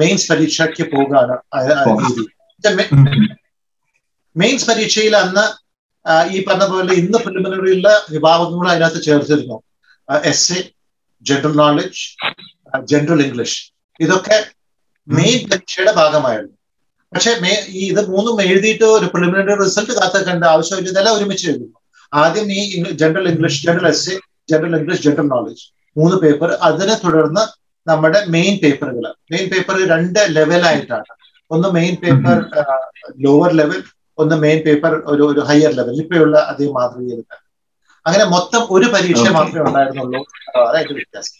മെയിൻസ് പരീക്ഷയ്ക്ക് പോകാണ് രീതി. മെയിൻസ് പരീക്ഷയിൽ അന്ന് ഈ പറഞ്ഞ പോലെ ഇന്ന് പ്രിലിമിനറിയിലുള്ള വിഭാഗങ്ങൾ അതിനകത്ത് ചേർത്തിരുന്നു. S A general knowledge general English ഇതൊക്കെ മെയിൻ പരീക്ഷയുടെ ഭാഗമായിരുന്നു. പക്ഷെ ഈ ഇത് മൂന്നും എഴുതിയിട്ട് ഒരു പ്രിലിമിനറി റിസൾട്ട് കാത്തേക്കേണ്ട ആവശ്യമില്ല ഇതെല്ലാം ഒരുമിച്ച് എഴുതുന്നു. ആദ്യം ഈ general English general S A general English general knowledge മൂന്ന് പേപ്പർ അതിനെ തുടർന്ന് നമ്മുടെ മെയിൻ പേപ്പറുകൾ മെയിൻ പേപ്പർ രണ്ട് ലെവലായിട്ടാണ് ഒന്ന് മെയിൻ പേപ്പർ ലോവർ ലെവൽ ഒന്ന് മെയിൻ പേപ്പർ ഒരു ഒരു ഹയർ ലെവൽ ഇപ്പോഴുള്ള അതേ മാതൃകയിൽ അങ്ങനെ മൊത്തം ഒരു പരീക്ഷ മാത്രമേ ഉണ്ടായിരുന്നുള്ളൂ. അതായത് വ്യത്യാസം.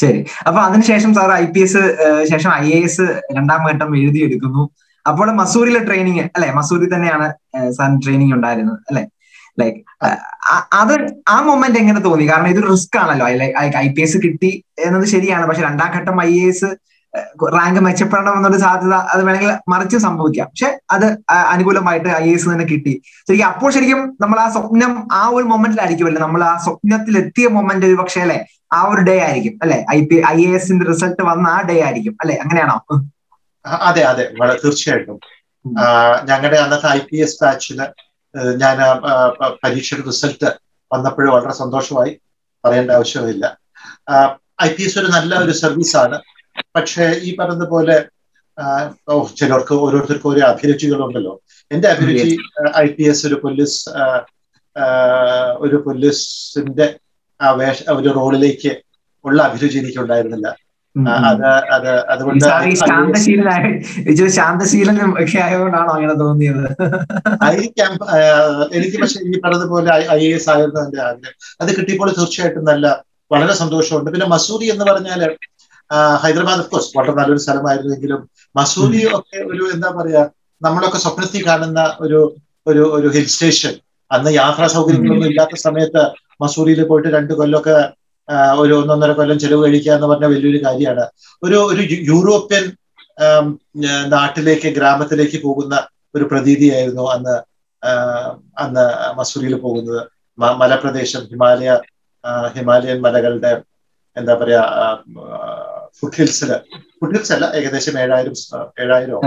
ശരി. അപ്പൊ അതിനുശേഷം സാർ ഐ പി എസ് ശേഷം ഐ എ എസ് രണ്ടാം ഘട്ടം എഴുതിയെടുക്കുന്നു. അപ്പോൾ മസൂരിയിലെ ട്രെയിനിങ് അല്ലെ? മസൂരി തന്നെയാണ് സാറിന് ട്രെയിനിങ് ഉണ്ടായിരുന്നത് അല്ലെ? ലൈക്ക് അത് ആ മൊമെന്റ് എങ്ങനെ തോന്നി? കാരണം ഇതൊരു റിസ്ക് ആണല്ലോ. ഐ പി എസ് കിട്ടി എന്നത് ശരിയാണ്. പക്ഷെ രണ്ടാം ഘട്ടം ഐ എ എസ് റാങ്ക് മെച്ചപ്പെടണം എന്നൊരു സാധ്യത അത് വേണമെങ്കിൽ മറിച്ച് സംഭവിക്കാം. പക്ഷെ അത് അനുകൂലമായിട്ട് ഐ എസ് തന്നെ കിട്ടി. ശരിക്കും അപ്പോൾ ശരിക്കും നമ്മൾ ആ സ്വപ്നം ആ ഒരു മൊമെന്റിലായിരിക്കുമല്ലേ. നമ്മൾ ആ സ്വപ്നത്തിൽ എത്തിയ മൊമെന്റ് ഒരു പക്ഷേ അല്ലെ ആ ഒരു ഡേ ആയിരിക്കും അല്ലെ? ഐ പി ഐ എ എസിന്റെ റിസൾട്ട് വന്ന ആ ഡേ ആയിരിക്കും അല്ലെ? അങ്ങനെയാണോ? അതെ അതെ. തീർച്ചയായിട്ടും. ഞങ്ങളുടെ അന്നത്തെ ഐ പി എസ് ബാച്ചിൽ ഞാൻ പരീക്ഷയുടെ റിസൾട്ട് വന്നപ്പോഴും വളരെ സന്തോഷമായി. പറയേണ്ട ആവശ്യമില്ല. ഐ പി എസ് ഒരു നല്ല ഒരു സർവീസാണ്. പക്ഷേ ഈ പറഞ്ഞതുപോലെ ചിലർക്ക് ഓരോരുത്തർക്കും ഓരോ അഭിരുചികളുണ്ടല്ലോ. എന്റെ അഭിരുചി ഐ പി എസ് ഒരു പോലീസ് ഒരു പോലീസിന്റെ ആ വേഷ ഒരു റോളിലേക്ക് ഉള്ള അഭിരുചി എനിക്ക് ഉണ്ടായിരുന്നില്ല. അത് അത് അതുകൊണ്ട് ഒക്കെ ആയതുകൊണ്ടാണോ അങ്ങനെ തോന്നിയത്? ആയിരിക്കാം എനിക്ക് പക്ഷെ ഈ പറഞ്ഞതുപോലെ ഐ എ എസ് ആയിരുന്നു എന്റെ ആഗ്രഹം. അത് കിട്ടിയപ്പോൾ തീർച്ചയായിട്ടും നല്ല വളരെ സന്തോഷമുണ്ട്. പിന്നെ മസൂരി എന്ന് പറഞ്ഞാൽ ആ, ഹൈദരാബാദ് ഓഫ് കോഴ്സ് വളരെ നല്ലൊരു സ്ഥലമായിരുന്നെങ്കിലും മസൂരി ഒക്കെ ഒരു എന്താ പറയാ നമ്മളൊക്കെ സ്വപ്നത്തിൽ കാണുന്ന ഒരു ഒരു ഒരു ഹിൽ സ്റ്റേഷൻ അന്ന് യാത്രാ സൗകര്യങ്ങളൊന്നും ഇല്ലാത്ത സമയത്ത് മസൂരിയിൽ പോയിട്ട് രണ്ട് കൊല്ലമൊക്കെ ഒരു ഒന്നൊന്നര കൊല്ലം ചെലവ് കഴിക്കുക എന്ന് പറഞ്ഞ വലിയൊരു കാര്യമാണ്. ഒരു ഒരു യൂറോപ്യൻ നാട്ടിലേക്ക് ഗ്രാമത്തിലേക്ക് പോകുന്ന ഒരു പ്രതീതിയായിരുന്നു അന്ന് അന്ന് മസൂരിയിൽ പോകുന്നത്. മലപ്രദേശം ഹിമാലയ ഹിമാലയൻ മലകളുടെ എന്താ പറയാ ഫുഡ് ഹിൽസിൽ ഫുട് ഹിൽസ് അല്ല ഏകദേശം ഏഴായിരം ഏഴായിരം.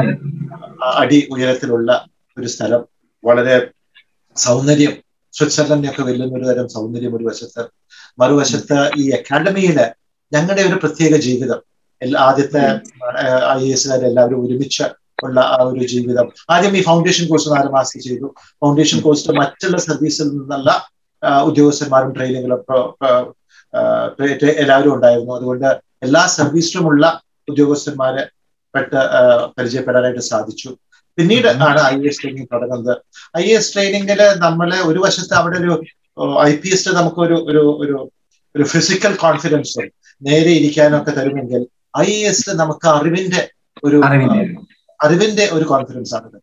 അടി ഉയരത്തിലുള്ള ഒരു സ്ഥലം. വളരെ സൗന്ദര്യം സ്വിറ്റ്സർലൻഡിനൊക്കെ വെല്ലുന്ന ഒരു തരം സൗന്ദര്യം ഒരു വശത്ത്. മറുവശത്ത് ഈ അക്കാഡമിയിൽ ഞങ്ങളുടെ ഒരു പ്രത്യേക ജീവിതം. ആദ്യത്തെ ഐ എ എസുകാർ എല്ലാവരും ഒരുമിച്ച് ഉള്ള ആ ഒരു ജീവിതം. ആദ്യം ഈ ഫൗണ്ടേഷൻ കോഴ്സ് നാല് മാസം ചെയ്തു. ഫൗണ്ടേഷൻ കോഴ്സ് മറ്റുള്ള സർവീസിൽ നിന്നുള്ള ഉദ്യോഗസ്ഥന്മാരും ട്രെയിനിങ്ങിലും എല്ലാവരും ഉണ്ടായിരുന്നു. അതുകൊണ്ട് എല്ലാ സർവീസിലുമുള്ള ഉദ്യോഗസ്ഥന്മാരെ പെട്ട് പരിചയപ്പെടാനായിട്ട് സാധിച്ചു. പിന്നീട് ആണ് ഐ എസ് ട്രെയിനിങ് തുടങ്ങുന്നത്. ഐ എസ് ട്രെയിനിങ്ങിൽ നമ്മളെ ഒരു വശത്ത് അവിടെ ഒരു ഐ പി എസ് നമുക്ക് ഒരു ഒരു ഒരു ഫിസിക്കൽ കോൺഫിഡൻസ് നേരെ ഇരിക്കാനൊക്കെ തരുമെങ്കിൽ ഐ എസ് നമുക്ക് അറിവിന്റെ ഒരു അറിവിന്റെ ഒരു കോൺഫിഡൻസ് ആണിത്.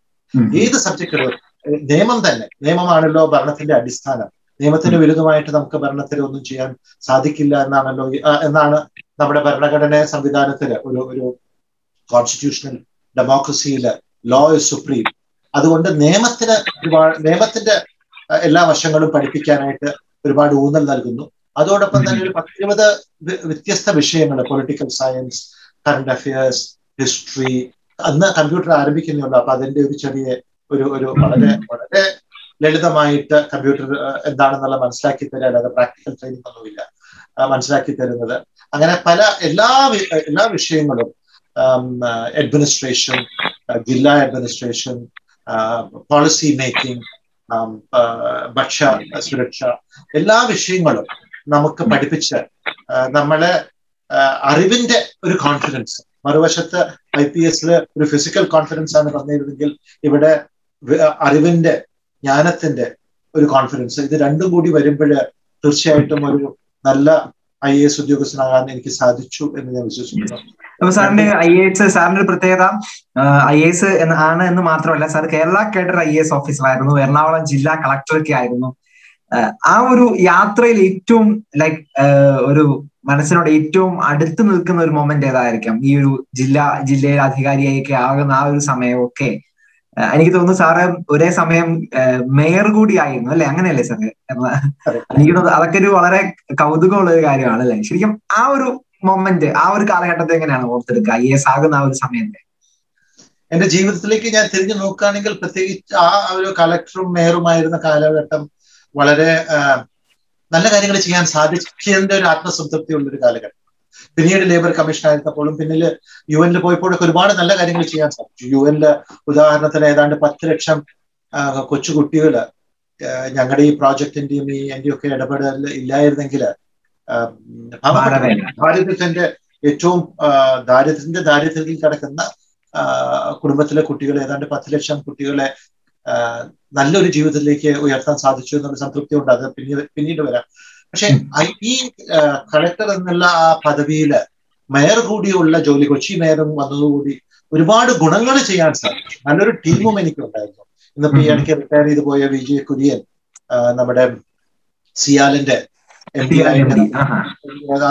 ഏത് സബ്ജക്റ്റുകളും നിയമം തന്നെ. നിയമമാണല്ലോ ഭരണത്തിന്റെ അടിസ്ഥാനം. നിയമത്തിന് വിരുദ്ധമായിട്ട് നമുക്ക് ഭരണത്തിൽ ഒന്നും ചെയ്യാൻ സാധിക്കില്ല എന്നാണല്ലോ എന്നാണ് നമ്മുടെ ഭരണഘടന സംവിധാനത്തിൽ ഒരു ഒരു കോൺസ്റ്റിറ്റ്യൂഷണൽ ഡെമോക്രസിയിൽ ലോ ഇസ് സുപ്രീം അതുകൊണ്ട് നിയമത്തിന് ഒരുപാട് നിയമത്തിന്റെ എല്ലാ വശങ്ങളും പഠിപ്പിക്കാനായിട്ട് ഒരുപാട് ഊന്നൽ നൽകുന്നു. അതോടൊപ്പം തന്നെ ഒരു പത്തിരുപത് വ്യത്യസ്ത വിഷയങ്ങൾ political science current affairs history അന്ന് കമ്പ്യൂട്ടർ ആരംഭിക്കുന്നുള്ളൂ അപ്പൊ അതിന്റെ ഒരു ചെറിയ ഒരു ഒരു വളരെ വളരെ ലളിതമായിട്ട് കമ്പ്യൂട്ടർ എന്താണെന്നുള്ള മനസ്സിലാക്കി തരാൻ അല്ലാതെ പ്രാക്ടിക്കൽ ട്രെയിനിങ് ഒന്നുമില്ല. മനസ്സിലാക്കി തരുന്നത്. അങ്ങനെ പല എല്ലാ എല്ലാ വിഷയങ്ങളും അഡ്മിനിസ്ട്രേഷൻ ജില്ലാ അഡ്മിനിസ്ട്രേഷൻ പോളിസി മേക്കിംഗ് ഭക്ഷ്യ സുരക്ഷ എല്ലാ വിഷയങ്ങളും നമുക്ക് പഠിപ്പിച്ച് നമ്മളെ അറിവിന്റെ ഒരു കോൺഫിഡൻസ് മറുവശത്ത് ഐ പി എസിൽ ഒരു ഫിസിക്കൽ കോൺഫിഡൻസ് ആണ് പറഞ്ഞിരുന്നെങ്കിൽ ഇവിടെ അറിവിന്റെ ജ്ഞാനത്തിന്റെ ഒരു കോൺഫിഡൻസ് ഇത് രണ്ടും കൂടി വരുമ്പോൾ തീർച്ചയായിട്ടും ഒരു നല്ല ഐ എ എസ് ഉദ്യോഗസ്ഥനാകാൻ എനിക്ക് സാധിച്ചു എന്ന് ഞാൻ വിശ്വസിക്കുന്നു. അപ്പൊ സാറിന്റെ ഐ എസ് സാറിന്റെ ഒരു പ്രത്യേകത ഐ എസ് ആണ് എന്ന് മാത്രമല്ല sir Kerala cadre I S officer ആയിരുന്നു എറണാകുളം ജില്ലാ കളക്ടറൊക്കെ ആയിരുന്നു. ആ ഒരു യാത്രയിൽ ഏറ്റവും ലൈക്ക് ഒരു മനസ്സിനോട് ഏറ്റവും അടുത്ത് നിൽക്കുന്ന ഒരു മൊമെന്റ് ഏതായിരിക്കാം? ഈ ഒരു ജില്ലാ ജില്ലയിലെ അധികാരിയായിരിക്കും ആകുന്ന ആ ഒരു സമയമൊക്കെ എനിക്ക് തോന്നുന്നു സാറ് ഒരേ സമയം മേയർ കൂടി ആയിരുന്നു അല്ലെ? അങ്ങനെയല്ലേ സാറ്? എനിക്ക് തോന്നുന്നു അതൊക്കെ ഒരു വളരെ കൗതുകമുള്ള ഒരു കാര്യമാണ് അല്ലെ? ശരിക്കും ആ ഒരു മൊമെന്റ് ആ ഒരു കാലഘട്ടത്തെ എങ്ങനെയാണ് ഓർത്തെടുക്കുക? ഐ എസ് ആകുന്ന ആ ഒരു സമയത്തെ? എന്റെ ജീവിതത്തിലേക്ക് ഞാൻ തിരിഞ്ഞു നോക്കുകയാണെങ്കിൽ പ്രത്യേകിച്ച് ആ ഒരു കളക്ടറും മേയറുമായിരുന്ന കാലഘട്ടം വളരെ നല്ല കാര്യങ്ങൾ ചെയ്യാൻ സാധിച്ചതിന്റെ ഒരു ആത്മസംതൃപ്തി ഉള്ളൊരു കാലഘട്ടം. പിന്നീട് ലേബർ കമ്മീഷൻ ആയിരുന്നപ്പോഴും പിന്നിൽ യു എനിൽ പോയപ്പോഴൊക്കെ ഒരുപാട് നല്ല കാര്യങ്ങൾ ചെയ്യാൻ സാധിച്ചു. യു എനിൽ ഉദാഹരണത്തിന് ഏതാണ്ട് പത്ത് ലക്ഷം കൊച്ചുകുട്ടികൾ കൊച്ചുകുട്ടികൾ ഞങ്ങളുടെ ഈ പ്രോജക്റ്റിന്റെയും ഈ എന്റെയും ഒക്കെ ഇടപെടൽ ഇല്ലായിരുന്നെങ്കിൽ ദാരിദ്ര്യത്തിന്റെ ഏറ്റവും ദാരിദ്ര്യത്തിന്റെ ദാരിദ്ര്യത്തിൽ കിടക്കുന്ന കുടുംബത്തിലെ കുട്ടികളെ ഏതാണ്ട് പത്ത് ലക്ഷം കുട്ടികളെ നല്ലൊരു ജീവിതത്തിലേക്ക് ഉയർത്താൻ സാധിച്ചു എന്നുള്ള സംതൃപ്തി ഉണ്ട് അത് പിന്നീട് പിന്നീട് വരാം. പക്ഷെ ഈ കളക്ടർ എന്നുള്ള ആ പദവിയിൽ മേയർ കൂടിയുള്ള ജോലി കൊച്ചി മേയറും വന്നതുകൂടി ഒരുപാട് ഗുണങ്ങൾ ചെയ്യാൻ സാധിച്ചു. നല്ലൊരു ടീമും എനിക്കുണ്ടായിരുന്നു. ഇന്നിപ്പോ ഈ ഇടയ്ക്ക് റിട്ടയർ ചെയ്തു പോയ വിജയ് കുര്യൻ നമ്മുടെ സിയാലിന്റെ എം പി ആയിട്ട്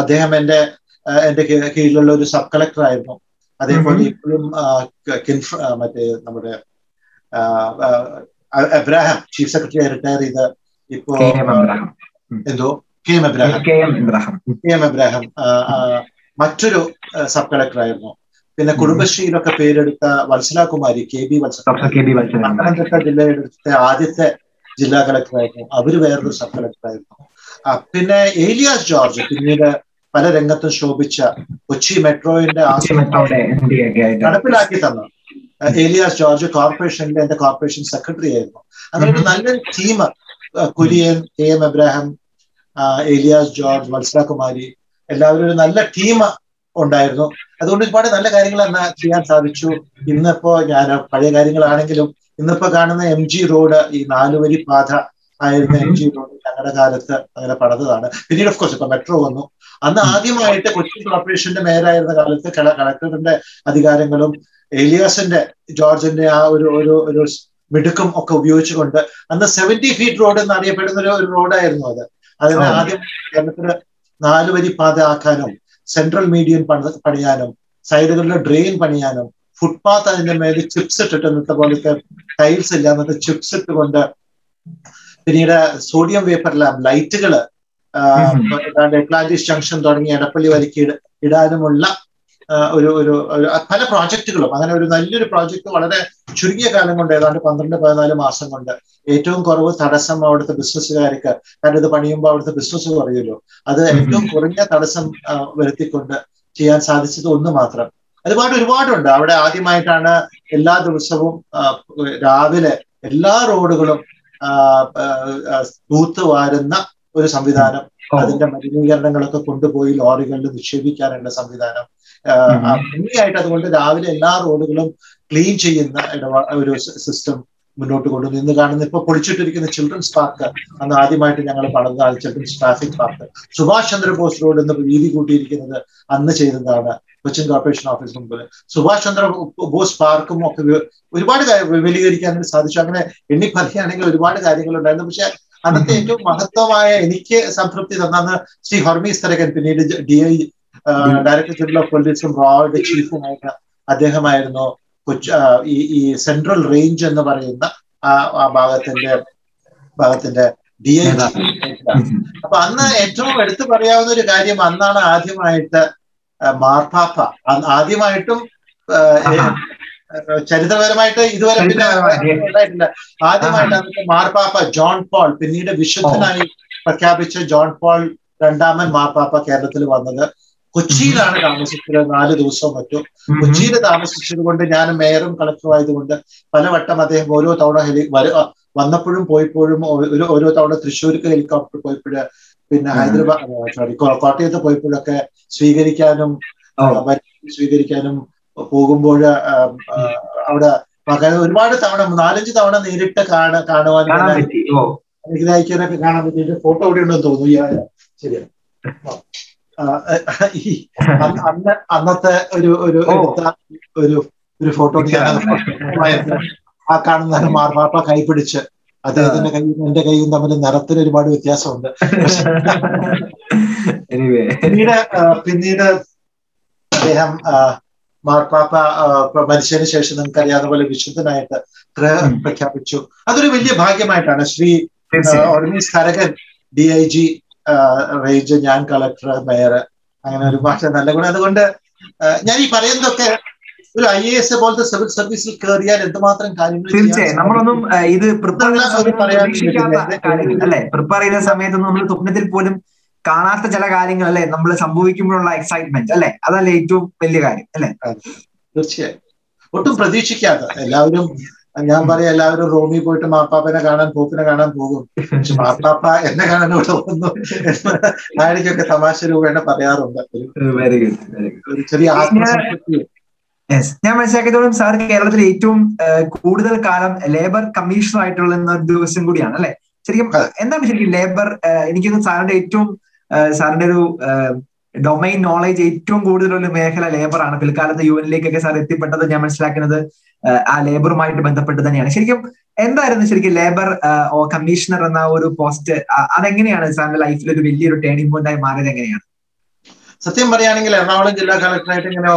അദ്ദേഹം എന്റെ എന്റെ കീഴിലുള്ള ഒരു സബ് കളക്ടർ ആയിരുന്നു. അതേപോലെ ഇപ്പോഴും മറ്റേ നമ്മുടെ എബ്രാഹാം ചീഫ് സെക്രട്ടറി റിട്ടയർ ചെയ്ത ഇപ്പോ എന്തോ? K M Abraham. K M Ebrahim. K M Abraham മറ്റൊരു സബ് കളക്ടർ ആയിരുന്നു പിന്നെ കുടുംബശ്രീയിലൊക്കെ പേരെടുത്ത Vatsala. Kumari K B Vatsala. Pathanamthitta ജില്ലയുടെ ആദ്യത്തെ ജില്ലാ കളക്ടറായിരുന്നു. അവർ വേറൊരു സബ് കളക്ടറായിരുന്നു പിന്നെ ഏലിയാസ് ജോർജ് പിന്നീട് പല രംഗത്തും ശോഭിച്ച കൊച്ചി മെട്രോയുടെ നടപ്പിലാക്കി തന്ന ഏലിയാസ് ജോർജ് കോർപ്പറേഷനിലെ എന്റെ കോർപ്പറേഷൻ സെക്രട്ടറി ആയിരുന്നു. അങ്ങനെ ഒരു നല്ലൊരു team Kurian K M Ebrahim Elias George മത്സരകുമാരി എല്ലാവരും ഒരു നല്ല ടീം ഉണ്ടായിരുന്നു. അതുകൊണ്ട് ഒരുപാട് നല്ല കാര്യങ്ങൾ ചെയ്യാൻ സാധിച്ചു. ഇന്നിപ്പോ ഞാൻ പഴയ കാര്യങ്ങളാണെങ്കിലും ഇന്നിപ്പോ കാണുന്ന എം ജി റോഡ് ഈ നാലുവരി പാത ആയിരുന്ന എം ജി റോഡ് ഞങ്ങളുടെ കാലത്ത് അങ്ങനെ പടന്നതാണ് പിന്നീട് ഓഫ് കോഴ്സ് ഇപ്പൊ മെട്രോ വന്നു. അന്ന് ആദ്യമായിട്ട് കൊച്ചി കോർപ്പറേഷന്റെ മേയറായിരുന്ന കാലത്ത് കളക്ടറിന്റെ അധികാരങ്ങളും ഏലിയാസിന്റെ ജോർജിന്റെ ആ ഒരു ഒരു ഒരു മിടുക്കും ഒക്കെ ഉപയോഗിച്ചുകൊണ്ട് അന്ന് സെവന്റി ഫീറ്റ് റോഡ് എന്നറിയപ്പെടുന്ന ഒരു റോഡായിരുന്നു അത്. അതിന് ആദ്യം കേരളത്തിന് നാല് വരി പാത ആക്കാനും സെൻട്രൽ മീഡിയം പണിയാനും സൈഡുകളിലെ ഡ്രെയിൻ പണിയാനും ഫുട്പാത്ത് അതിന്റെ മേലെ ചിപ്സ് ഇട്ടിട്ട് ഇന്നത്തെ പോലത്തെ ടൈൽസ് ഇല്ല എന്നിട്ട് ചിപ്സ് ഇട്ടുകൊണ്ട് പിന്നീട് സോഡിയം വേപ്പർ ലാബ് ലൈറ്റുകൾ എക്ലാന്റിസ് ജംഗ്ഷൻ തുടങ്ങി എടപ്പള്ളി വരയ്ക്ക് ഇടാനുമുള്ള ഒരു ഒരു പല പ്രോജക്റ്റുകളും. അങ്ങനെ ഒരു നല്ലൊരു പ്രോജക്റ്റ് വളരെ ചുരുങ്ങിയ കാലം കൊണ്ട് ഏതാണ്ട് പന്ത്രണ്ട് പതിനാല് മാസം കൊണ്ട് ഏറ്റവും കുറവ് തടസ്സം അവിടുത്തെ ബിസിനസ്സുകാർക്ക്. കാരണം ഇത് പണിയുമ്പോൾ അവിടുത്തെ ബിസിനസ് കുറയുമല്ലോ അത് ഏറ്റവും കുറഞ്ഞ തടസ്സം വരുത്തിക്കൊണ്ട് ചെയ്യാൻ സാധിച്ചത് ഒന്ന് മാത്രം. ഒരുപാട് ഒരുപാടുണ്ട്. അവിടെ ആദ്യമായിട്ടാണ് എല്ലാ ദിവസവും രാവിലെ എല്ലാ റോഡുകളും തൂത്ത് വാരുന്ന ഒരു സംവിധാനം. അതിന്റെ മലിനീകരണങ്ങളൊക്കെ കൊണ്ടുപോയി ലോറികളിൽ നിക്ഷേപിക്കാനുള്ള സംവിധാനം. ഭംഗിയായിട്ട് അതുകൊണ്ട് രാവിലെ എല്ലാ റോഡുകളും ക്ലീൻ ചെയ്യുന്ന ഒരു സിസ്റ്റം മുന്നോട്ട് കൊണ്ടുവന്നു. ഇന്ന് കാണുന്ന ഇപ്പൊ പൊളിച്ചിട്ടിരിക്കുന്ന ചിൽഡ്രൻസ് പാർക്ക് അന്ന് ആദ്യമായിട്ട് ഞങ്ങൾ പറഞ്ഞ children's traffic park Subhash Chandrabose road എന്ന് വീതി കൂട്ടിയിരിക്കുന്നത് അന്ന് ചെയ്തതാണ് കൊച്ചിൻ കോർപ്പറേഷൻ ഓഫീസ് മുമ്പിൽ സുഭാഷ് ചന്ദ്ര ബോസ് പാർക്കും ഒക്കെ ഒരുപാട് വിപുലീകരിക്കാൻ സാധിച്ചു. അങ്ങനെ എണ്ണി പറയുകയാണെങ്കിൽ ഒരുപാട് കാര്യങ്ങളുണ്ടായിരുന്നു. പക്ഷെ അന്നത്തെ ഏറ്റവും മഹത്വമായ എനിക്ക് സംതൃപ്തി തന്നാന്ന് ശ്രീ ഹർമീസ് തരകൻ പിന്നീട് D I director general of പോലീസും റോയുടെ ചീഫുമായിട്ട് അദ്ദേഹമായിരുന്നു കൊച്ചു ഈ ഈ സെൻട്രൽ റേഞ്ച് എന്ന് പറയുന്ന ആ ആ ഭാഗത്തിന്റെ ഭാഗത്തിന്റെ ഡി ഐ അപ്പൊ അന്ന് ഏറ്റവും എടുത്തു പറയാവുന്ന ഒരു കാര്യം അന്നാണ് ആദ്യമായിട്ട് മാർപ്പാപ്പ. ആദ്യമായിട്ടും ചരിത്രപരമായിട്ട് ഇതുവരെ പിന്നെ ഉണ്ടായിട്ടില്ല ആദ്യമായിട്ട് അന്നത്തെ മാർപ്പാപ്പ ജോൺ പോൾ പിന്നീട് വിശുദ്ധനായി പ്രഖ്യാപിച്ച ജോൺ പോൾ രണ്ടാമൻ മാർപ്പാപ്പ കേരളത്തിൽ വന്നത്. കൊച്ചിയിലാണ് താമസിച്ചത് നാല് ദിവസവും മറ്റും കൊച്ചിയിൽ താമസിച്ചത് കൊണ്ട് ഞാൻ മേയറും കളക്ടറും ആയതുകൊണ്ട് പലവട്ടം അദ്ദേഹം ഓരോ തവണ ഹെലി വന്നപ്പോഴും പോയപ്പോഴും ഒരു ഓരോ തവണ തൃശ്ശൂർക്ക് ഹെലികോപ്റ്റർ പോയപ്പോഴ് പിന്നെ ഹൈദരാബാദ് സോറി കോട്ടയത്ത് പോയപ്പോഴൊക്കെ സ്വീകരിക്കാനും സ്വീകരിക്കാനും പോകുമ്പോൾ അവിടെ ഒരുപാട് തവണ നാലഞ്ച് തവണ നേരിട്ട് കാണ കാണുവാൻ അനുഗ്രഹിക്കാനൊക്കെ കാണാൻ പറ്റിയിട്ട് ഫോട്ടോ അവിടെ ഉണ്ടെന്ന് തോന്നുന്നു ശരിയാണ്. [LAUGHS] ഈ അന്നത്തെ ഒരു ഒരു ഒരു ഒരു ഫോട്ടോ ആ കാണുന്ന മാർപ്പാപ്പ കൈപിടിച്ച് അദ്ദേഹത്തിന്റെ കൈയും എന്റെ കൈയും തമ്മിൽ നിറത്തിന് ഒരുപാട് വ്യത്യാസമുണ്ട്. പിന്നീട് പിന്നീട് അദ്ദേഹം മാർപ്പാപ്പ മരിച്ചതിന് ശേഷം നിങ്ങൾക്ക് അറിയാവുന്ന പോലെ വിശുദ്ധനായിട്ട് പ്രഖ്യാപിച്ചു. അതൊരു വലിയ ഭാഗ്യമായിട്ടാണ് Shri Hormis Tharakan D I G range ഞാൻ കളക്ടർ മേയർ അങ്ങനെ ഒരു ഒരുപാട് നല്ല ഗുണം. അതുകൊണ്ട് ഞാൻ ഈ പറയുന്നതൊക്കെ ഒരു ഐ എ എസ് പോലത്തെ സിവിൽ സർവീസിൽ കയറിയാൽ എന്തുമാത്രം കാര്യങ്ങൾ തീർച്ചയായും. നമ്മളൊന്നും ഇത് അല്ലെ? പ്രിപ്പയർ ചെയ്യുന്ന സമയത്തൊന്നും നമ്മൾ സ്വപ്നത്തിൽ പോലും കാണാത്ത ചില കാര്യങ്ങൾ അല്ലെ? നമ്മൾ സംഭവിക്കുമ്പോഴുള്ള എക്സൈറ്റ്മെന്റ് അല്ലെ? അതല്ലേ ഏറ്റവും വലിയ കാര്യം അല്ലെ? തീർച്ചയായും. ഒട്ടും പ്രതീക്ഷിക്കാത്ത എല്ലാവരും ഞാൻ പറയാം എല്ലാവരും റോമിൽ പോയിട്ട് മാപ്പാപ്പനെ കാണാൻ പോപ്പിനെ കാണാൻ പോകും. പക്ഷെ മാപ്പാപ്പ എന്നെ കാണാൻ ഇവിടെ വന്നു ആയിരിക്കൊക്കെ തമാശ രൂപേണ പറയാറുണ്ട്. ഒരു ചെറിയ ആത്മസംതൃപ്തി. യെസ് ഞാൻ മനസ്സിലാക്കിയതോളം സാർ കേരളത്തിൽ ഏറ്റവും കൂടുതൽ കാലം ലേബർ കമ്മീഷണർ ആയിട്ടുള്ള ദിവസം കൂടിയാണ് അല്ലെ? ശരിക്കും എന്താണ് ശരിക്കും ലേബർ എനിക്കൊന്ന് സാറിന്റെ ഏറ്റവും സാറിന്റെ ഒരു ഡൊമൈൻ നോളേജ് ഏറ്റവും കൂടുതലുള്ള മേഖല ലേബർ ആണ്. പിൽക്കാലത്ത് യു എനിലേക്കൊക്കെ സാർ എത്തിപ്പെട്ടത് ഞാൻ മനസ്സിലാക്കുന്നത് ആ ലേബറുമായിട്ട് ബന്ധപ്പെട്ട് തന്നെയാണ്. ശരിക്കും എന്തായിരുന്നു ശരിക്കും ലേബർ കമ്മീഷണർ എന്ന ഒരു പോസ്റ്റ് അതെങ്ങനെയാണ് സാറിന്റെ ലൈഫിൽ ഒരു വലിയൊരു ടേണിംഗ് പോയിന്റ് ആയി മാറിയത് എങ്ങനെയാണ്? സത്യം പറയുകയാണെങ്കിൽ എറണാകുളം ജില്ലാ കളക്ടറായിട്ട് ഇങ്ങനെ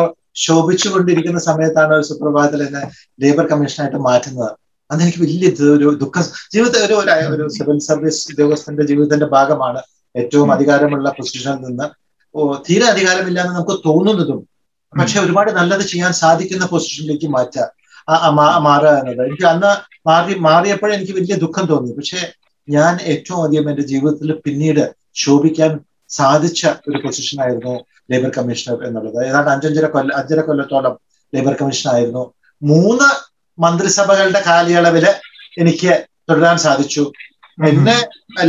ശോഭിച്ചുകൊണ്ടിരിക്കുന്ന സമയത്താണ് ഒരു സുപ്രഭാതത്തിൽ എന്നെ ലേബർ കമ്മീഷനായിട്ട് മാറ്റുന്നത്. അന്ന് എനിക്ക് വലിയ ഒരു ദുഃഖം ജീവിതത്തിൽ ഒരു ഒരു സിവിൽ സർവീസ് ഉദ്യോഗസ്ഥന്റെ ജീവിതത്തിന്റെ ഭാഗമാണ് ഏറ്റവും അധികാരമുള്ള പൊസിഷനിൽ നിന്ന് തീരെ അധികാരമില്ലാന്ന് നമുക്ക് തോന്നുന്നതും പക്ഷെ ഒരുപാട് നല്ലത് ചെയ്യാൻ സാധിക്കുന്ന പൊസിഷനിലേക്ക് മാറ്റുക മാറുക എന്നത് എനിക്ക് അന്ന് മാറി മാറിയപ്പോഴേ എനിക്ക് വലിയ ദുഃഖം തോന്നി. പക്ഷെ ഞാൻ ഏറ്റവും അധികം എന്റെ ജീവിതത്തിൽ പിന്നീട് ശോഭിക്കാൻ സാധിച്ച ഒരു പൊസിഷൻ ആയിരുന്നു ലേബർ കമ്മീഷണർ എന്നുള്ളത്. ഏതാണ്ട് അഞ്ചഞ്ചര കൊല്ല അഞ്ചര കൊല്ലത്തോളം ലേബർ കമ്മീഷണർ ആയിരുന്നു. മൂന്ന് മന്ത്രിസഭകളുടെ കാലയളവിൽ എനിക്ക് തുടരാൻ സാധിച്ചു. എന്നെ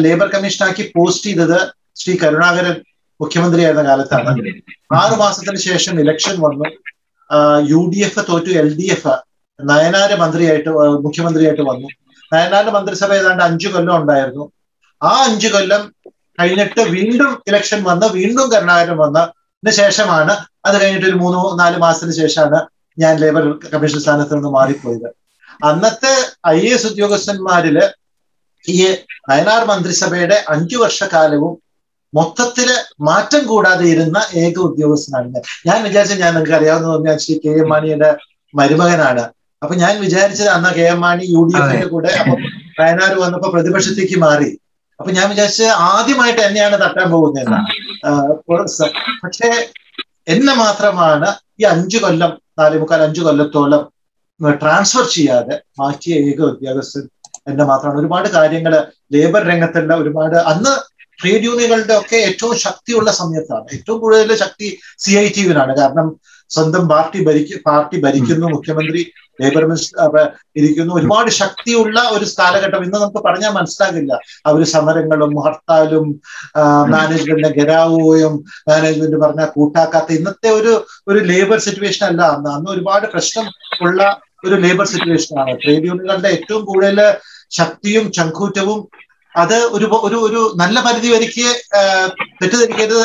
ലേബർ കമ്മീഷനാക്കി പോസ്റ്റ് ചെയ്തത് ശ്രീ കരുണാകരൻ മുഖ്യമന്ത്രിയായിരുന്ന കാലത്താണ്. ആറു മാസത്തിന് ശേഷം ഇലക്ഷൻ വന്നു. യു ഡി എഫ് തോറ്റു എൽ ഡി എഫ് നയനാര് മന്ത്രിയായിട്ട് മുഖ്യമന്ത്രിയായിട്ട് വന്നു. നയനാര് മന്ത്രിസഭ ഏതാണ്ട് അഞ്ചു കൊല്ലം ഉണ്ടായിരുന്നു. ആ അഞ്ചു കൊല്ലം കഴിഞ്ഞിട്ട് വീണ്ടും ഇലക്ഷൻ വന്ന് വീണ്ടും കരുണാകരൻ വന്നതിന് ശേഷമാണ് അത് കഴിഞ്ഞിട്ട് ഒരു മൂന്ന് നാല് മാസത്തിന് ശേഷമാണ് ഞാൻ ലേബർ കമ്മീഷൻ സ്ഥാനത്ത് നിന്ന് മാറിപ്പോയത്. അന്നത്തെ ഐ എ എസ് ഉദ്യോഗസ്ഥന്മാരിൽ ഈ നയനാർ മന്ത്രിസഭയുടെ അഞ്ചു വർഷക്കാലവും മൊത്തത്തിൽ മാറ്റം കൂടാതെ ഇരുന്ന ഏക ഉദ്യോഗസ്ഥനാണ് ഞാൻ. വിചാരിച്ച ഞാൻ നിങ്ങൾക്ക് അറിയാവുന്ന ഞാൻ ശ്രീ കെ എം മാണിയുടെ മരുമകനാണ്. അപ്പൊ ഞാൻ വിചാരിച്ചത് അന്ന് K M Mani U D എഫിന്റെ കൂടെ വയനാട് വന്നപ്പോ പ്രതിപക്ഷത്തേക്ക് മാറി. അപ്പൊ ഞാൻ വിചാരിച്ചത് ആദ്യമായിട്ട് എന്നെയാണ് തട്ടാൻ പോകുന്നത് പക്ഷേ എന്നെ മാത്രമാണ് ഈ അഞ്ചു കൊല്ലം നാലേ മുക്കാൽ അഞ്ചു കൊല്ലത്തോളം ട്രാൻസ്ഫർ ചെയ്യാതെ മാറ്റിയ ഏക ഉദ്യോഗസ്ഥൻ എന്നെ മാത്രമാണ്. ഒരുപാട് കാര്യങ്ങൾ ലേബർ രംഗത്തുള്ള ഒരുപാട് അന്ന് ട്രേഡ് യൂണിയനുകളുടെ ഒക്കെ ഏറ്റവും ശക്തിയുള്ള സമയത്താണ്. ഏറ്റവും കൂടുതൽ ശക്തി സി ഐ ടി യുവിനാണ് കാരണം സ്വന്തം പാർട്ടി ഭരിക്ക പാർട്ടി ഭരിക്കുന്നു മുഖ്യമന്ത്രി ലേബർ മിനിസ്റ്റർ ഇരിക്കുന്നു. ഒരുപാട് ശക്തിയുള്ള ഒരു കാലഘട്ടം ഇന്ന് നമുക്ക് പറഞ്ഞാൽ മനസ്സിലാകില്ല. അവർ സമരങ്ങളും ഹർത്താലും മാനേജ്മെന്റിനെ ഗരാവുകയും മാനേജ്മെന്റ് പറഞ്ഞാൽ കൂട്ടാക്കാത്ത ഇന്നത്തെ ഒരു ഒരു ലേബർ സിറ്റുവേഷൻ അല്ല. അന്ന് അന്ന് ഒരുപാട് പ്രശ്നം ഉള്ള ഒരു ലേബർ സിറ്റുവേഷൻ ആണ്. ട്രേഡ് യൂണിയനുകളുടെ ഏറ്റവും കൂടുതൽ ശക്തിയും ചങ്കൂറ്റവും അത് ഒരു ഒരു ഒരു നല്ല പരിധി വരയ്ക്ക് തെറ്റിദ്ധരിക്കരുത്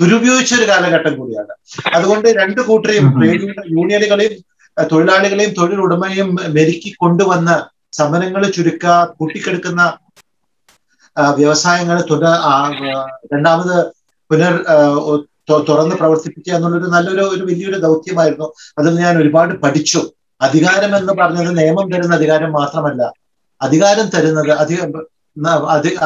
ദുരുപയോഗിച്ച ഒരു കാലഘട്ടം കൂടിയാണ്. അതുകൊണ്ട് രണ്ട് കൂട്ടരെയും ട്രേഡ് യൂണിയനുകളെയും തൊഴിലാളികളെയും തൊഴിലുടമയും മെരുക്കി കൊണ്ടുവന്ന് സമരങ്ങൾ ചുരുക്കുക കൂട്ടിക്കെടുക്കുന്ന വ്യവസായങ്ങൾ തുടർ രണ്ടാമത് പുനർ തുറന്ന് പ്രവർത്തിപ്പിക്കുക എന്നുള്ളൊരു നല്ലൊരു ഒരു വലിയൊരു ദൗത്യമായിരുന്നു. അതിൽ ഞാൻ ഒരുപാട് പഠിച്ചു. അധികാരം എന്ന് പറഞ്ഞത് നിയമം തരുന്ന അധികാരം മാത്രമല്ല. അധികാരം തരുന്നത് അധികം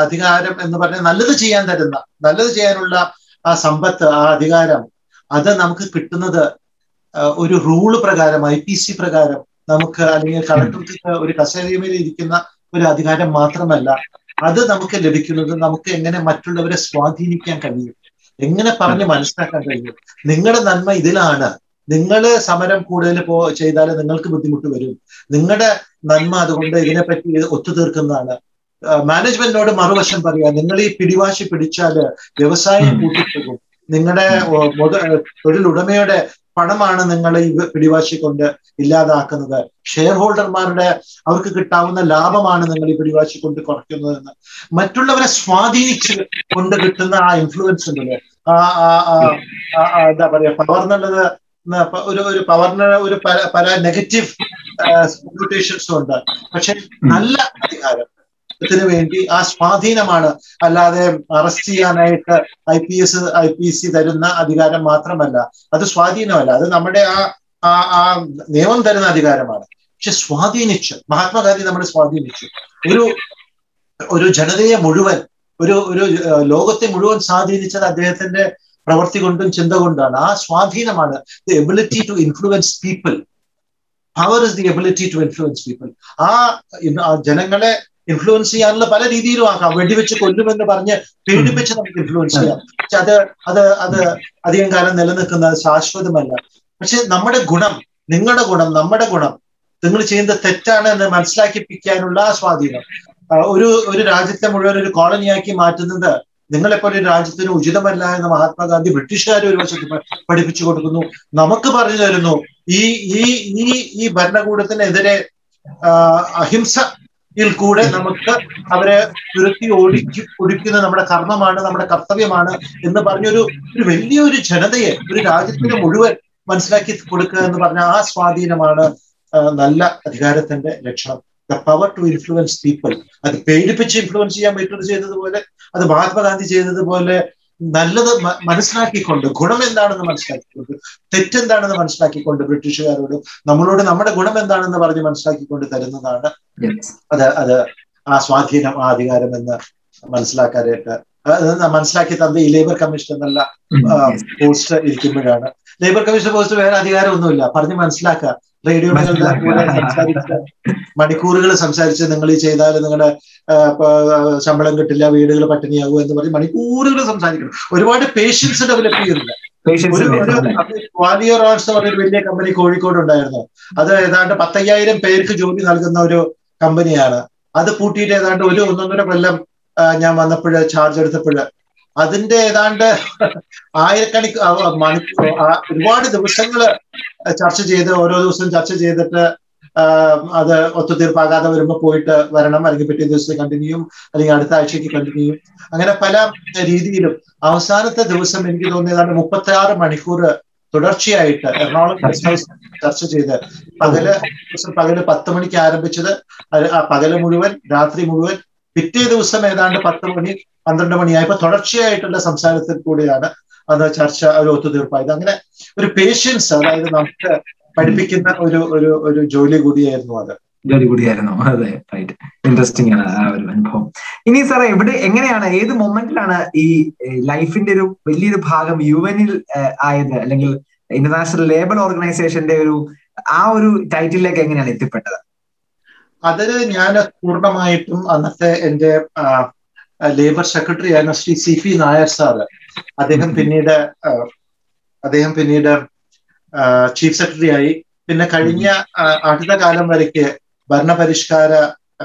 അധികാരം എന്ന് പറഞ്ഞാൽ നല്ലത് ചെയ്യാൻ തരുന്ന നല്ലത് ചെയ്യാനുള്ള ആ സമ്പത്ത് ആ അധികാരം അത് നമുക്ക് കിട്ടുന്നത് ഒരു റൂൾ പ്രകാരം ഐ പി സി പ്രകാരം നമുക്ക് അല്ലെങ്കിൽ കളക്ടർക്ക് ഒരു കസേരയിൽ ഇരിക്കുന്ന ഒരു അധികാരം മാത്രമല്ല അത് നമുക്ക് ലഭിക്കുന്നത് നമുക്ക് എങ്ങനെ മറ്റുള്ളവരെ സ്വാധീനിക്കാൻ കഴിയും എങ്ങനെ പറഞ്ഞ് മനസ്സിലാക്കാൻ കഴിയും. നിങ്ങളുടെ നന്മ ഇതിലാണ്. നിങ്ങൾ സമരം കൂടുതൽ പോ ചെയ്താൽ നിങ്ങൾക്ക് ബുദ്ധിമുട്ട് വരും. നിങ്ങളുടെ നന്മ അതുകൊണ്ട് ഇതിനെപ്പറ്റി ഒത്തുതീർക്കുന്നതാണ്. മാനേജ്മെന്റിനോട് മറുവശം പറയുക നിങ്ങൾ ഈ പിടിവാശി പിടിച്ചാൽ വ്യവസായം കൂട്ടിപ്പോകും നിങ്ങളുടെ തൊഴിലുടമയുടെ പണമാണ് നിങ്ങൾ ഈ പിടിവാശി കൊണ്ട് ഇല്ലാതാക്കുന്നത്. ഷെയർ ഹോൾഡർമാരുടെ അവർക്ക് കിട്ടാവുന്ന ലാഭമാണ് നിങ്ങൾ ഈ പിടിവാശി കൊണ്ട് കുറയ്ക്കുന്നതെന്ന്. മറ്റുള്ളവരെ സ്വാധീനിച്ച് കൊണ്ട് കിട്ടുന്ന ആ ഇൻഫ്ലുവൻസ് ഉണ്ടല്ലോ? ആ എന്താ പറയാ പവർ എന്നുള്ളത് ഒരു ഒരു പവറിന് ഒരു പല പല നെഗറ്റീവ് കോൺട്രിബ്യൂഷൻസും ഉണ്ട്. പക്ഷെ നല്ല അധികാരം ത്തിന് വേണ്ടി ആ സ്വാധീനമാണ്. അല്ലാതെ അറസ്റ്റ് ചെയ്യാനായിട്ട് I P S I P C തരുന്ന അധികാരം മാത്രമല്ല അത് സ്വാധീനമല്ല. അത് നമ്മുടെ ആ ആ നിയമം തരുന്ന അധികാരമാണ്. പക്ഷെ സ്വാധീനിച്ചു. മഹാത്മാഗാന്ധി നമ്മളെ സ്വാധീനിച്ചു. ഒരു ഒരു ജനതയെ മുഴുവൻ ഒരു ഒരു ലോകത്തെ മുഴുവൻ സ്വാധീനിച്ചത് അദ്ദേഹത്തിന്റെ പ്രവൃത്തി കൊണ്ടും ചിന്ത കൊണ്ടാണ് ആ സ്വാധീനമാണ് the ability to influence people power is the ability to influence people ആ ജനങ്ങളെ ഇൻഫ്ലുവൻസ് ചെയ്യാനുള്ള പല രീതിയിലും ആക്കാം വെടിവെച്ച് കൊല്ലുമെന്ന് പറഞ്ഞ് പീഡിപ്പിച്ച് നമുക്ക് ഇൻഫ്ലുവൻസ് ചെയ്യാം. പക്ഷെ അത് അത് അത് അധികം കാലം നിലനിൽക്കുന്ന ശാശ്വതമല്ല. പക്ഷെ നമ്മുടെ ഗുണം നിങ്ങളുടെ ഗുണം നമ്മുടെ ഗുണം നിങ്ങൾ ചെയ്യുന്ന തെറ്റാണ് എന്ന് മനസ്സിലാക്കിപ്പിക്കാനുള്ള സ്വാധീനം. ഒരു ഒരു രാജ്യത്തെ മുഴുവൻ ഒരു കോളനിയാക്കി മാറ്റുന്നത് നിങ്ങളെപ്പോലെ രാജ്യത്തിന് ഉചിതമല്ല എന്ന് മഹാത്മാഗാന്ധി ബ്രിട്ടീഷുകാർ ഒരു വശത്ത് പഠിപ്പിച്ചു കൊടുക്കുന്നു. നമുക്ക് പറഞ്ഞു തരുന്നു ഈ ഈ ഈ ഈ ഭരണകൂടത്തിനെതിരെ അഹിംസ ിൽ കൂടെ നമുക്ക് അവരെ തുരത്തി ഓടിക്കും ഒടിക്കുന്ന നമ്മുടെ കർമ്മമാണ് നമ്മുടെ കർത്തവ്യമാണ് എന്ന് പറഞ്ഞൊരു ഒരു വലിയൊരു ജനതയെ ഒരു രാജ്യത്തിന് മുഴുവൻ മനസ്സിലാക്കി കൊടുക്കുക എന്ന് പറഞ്ഞ ആ സ്വാധീനമാണ് നല്ല അധികാരത്തിന്റെ ലക്ഷണം. The power to influence people അത് പേടിപ്പിച്ച് ഇൻഫ്ലുവൻസ് ചെയ്യാൻ പറ്റുന്നത് ചെയ്തതുപോലെ അത് മഹാത്മാഗാന്ധി ചെയ്തതുപോലെ നല്ലത് മനസ്സിലാക്കിക്കൊണ്ട് ഗുണം എന്താണെന്ന് മനസ്സിലാക്കിക്കൊണ്ട് തെറ്റെന്താണെന്ന് മനസ്സിലാക്കിക്കൊണ്ട് ബ്രിട്ടീഷുകാരോട് നമ്മളോട് നമ്മുടെ ഗുണം എന്താണെന്ന് പറഞ്ഞ് മനസ്സിലാക്കിക്കൊണ്ട് തരുന്നതാണ് അത് അത് ആ സ്വാധീനം ആ അധികാരം എന്ന് മനസ്സിലാക്കാനായിട്ട്. മനസ്സിലാക്കി തന്ന ഈ ലേബർ കമ്മീഷൻ എന്നുള്ള പോസ്റ്റ് ഇരിക്കുമ്പോഴാണ്. ലേബർ കമ്മീഷൻ പോസ്റ്റ് വേറെ അധികാരമൊന്നുമില്ല. പറഞ്ഞ് മനസ്സിലാക്കുക. സംസാരിച്ച് മണിക്കൂറുകൾ സംസാരിച്ച് നിങ്ങൾ ഈ ചെയ്താൽ നിങ്ങളുടെ ശമ്പളം കിട്ടില്ല വീടുകൾ പട്ടിണിയാകും എന്ന് പറഞ്ഞ് മണിക്കൂറുകൾ സംസാരിക്കണം. ഒരുപാട് പേഷ്യൻസ് ഡെവലപ്പ് ചെയ്യുന്നില്ല വാലിയർ ആർട്സ് എന്ന് പറഞ്ഞൊരു വലിയ കമ്പനി കോഴിക്കോട് ഉണ്ടായിരുന്നു. അത് ഏതാണ്ട് പത്തയ്യായിരം പേർക്ക് ജോലി നൽകുന്ന ഒരു കമ്പനിയാണ് അത് പൂട്ടിയിട്ട് ഏതാണ്ട് ഒരു ഒന്നൊന്നര കൊല്ലം ഞാൻ വന്നപ്പോഴ് ചാർജ് എടുത്തപ്പോൾ അതിന്റെ ഏതാണ്ട് ആയിരക്കണക്ക് മണിക്കൂർ ഒരുപാട് ദിവസങ്ങൾ ചർച്ച ചെയ്ത് ഓരോ ദിവസം ചർച്ച ചെയ്തിട്ട് അത് ഒത്തുതീർപ്പാകാതെ വരുമ്പോൾ പോയിട്ട് വരണം. അല്ലെങ്കിൽ പിറ്റേ ദിവസത്തെ കണ്ടിന്യൂ അല്ലെങ്കിൽ അടുത്ത ആഴ്ചയ്ക്ക് കണ്ടിന്യൂ അങ്ങനെ പല രീതിയിലും അവസാനത്തെ ദിവസം എനിക്ക് തോന്നിയതാണ് മുപ്പത്തി ആറ് മണിക്കൂർ തുടർച്ചയായിട്ട് എറണാകുളം ഗസ്റ്റ് ഹൗസ് ചർച്ച ചെയ്ത് പകൽ പകൽ പത്ത് മണിക്ക് ആരംഭിച്ചത് പകൽ മുഴുവൻ രാത്രി മുഴുവൻ പിറ്റേ ദിവസം ഏതാണ്ട് പത്ത് മണി പന്ത്രണ്ട് മണിയായപ്പോൾ തുടർച്ചയായിട്ടുള്ള സംസാരത്തിൽ കൂടിയാണ് അത് ചർച്ച ഒരു ഒത്തുതീർപ്പായത്. അങ്ങനെ ഒരു പേഷ്യൻസ് അതായത് നമുക്ക് പഠിപ്പിക്കുന്ന ഒരു ഒരു ഒരു ജോലി കൂടിയായിരുന്നു അത്. ജോലി കൂടിയായിരുന്നു. അതെ റൈറ്റ് ഇൻട്രസ്റ്റിംഗ് ആണ് ആ ഒരു അനുഭവം. ഇനി സാറേ എവിടെ എങ്ങനെയാണ് ഏത് മൊമെന്റിലാണ് ഈ ലൈഫിന്റെ ഒരു വലിയൊരു ഭാഗം യു എനിൽ ആയത്? അല്ലെങ്കിൽ ഇന്റർനാഷണൽ ലേബർ ഓർഗനൈസേഷന്റെ ഒരു ആ ഒരു ടൈറ്റിലേക്ക് എങ്ങനെയാണ് എത്തിപ്പെട്ടത്? അതിന് ഞാൻ പൂർണമായിട്ടും അന്നത്തെ എന്റെ ലേബർ സെക്രട്ടറി ആയിരുന്ന Shri C P Nair sir അദ്ദേഹം പിന്നീട് അദ്ദേഹം പിന്നീട് ചീഫ് സെക്രട്ടറി ആയി. പിന്നെ കഴിഞ്ഞ അടുത്ത കാലം വരയ്ക്ക് ഭരണപരിഷ്കാര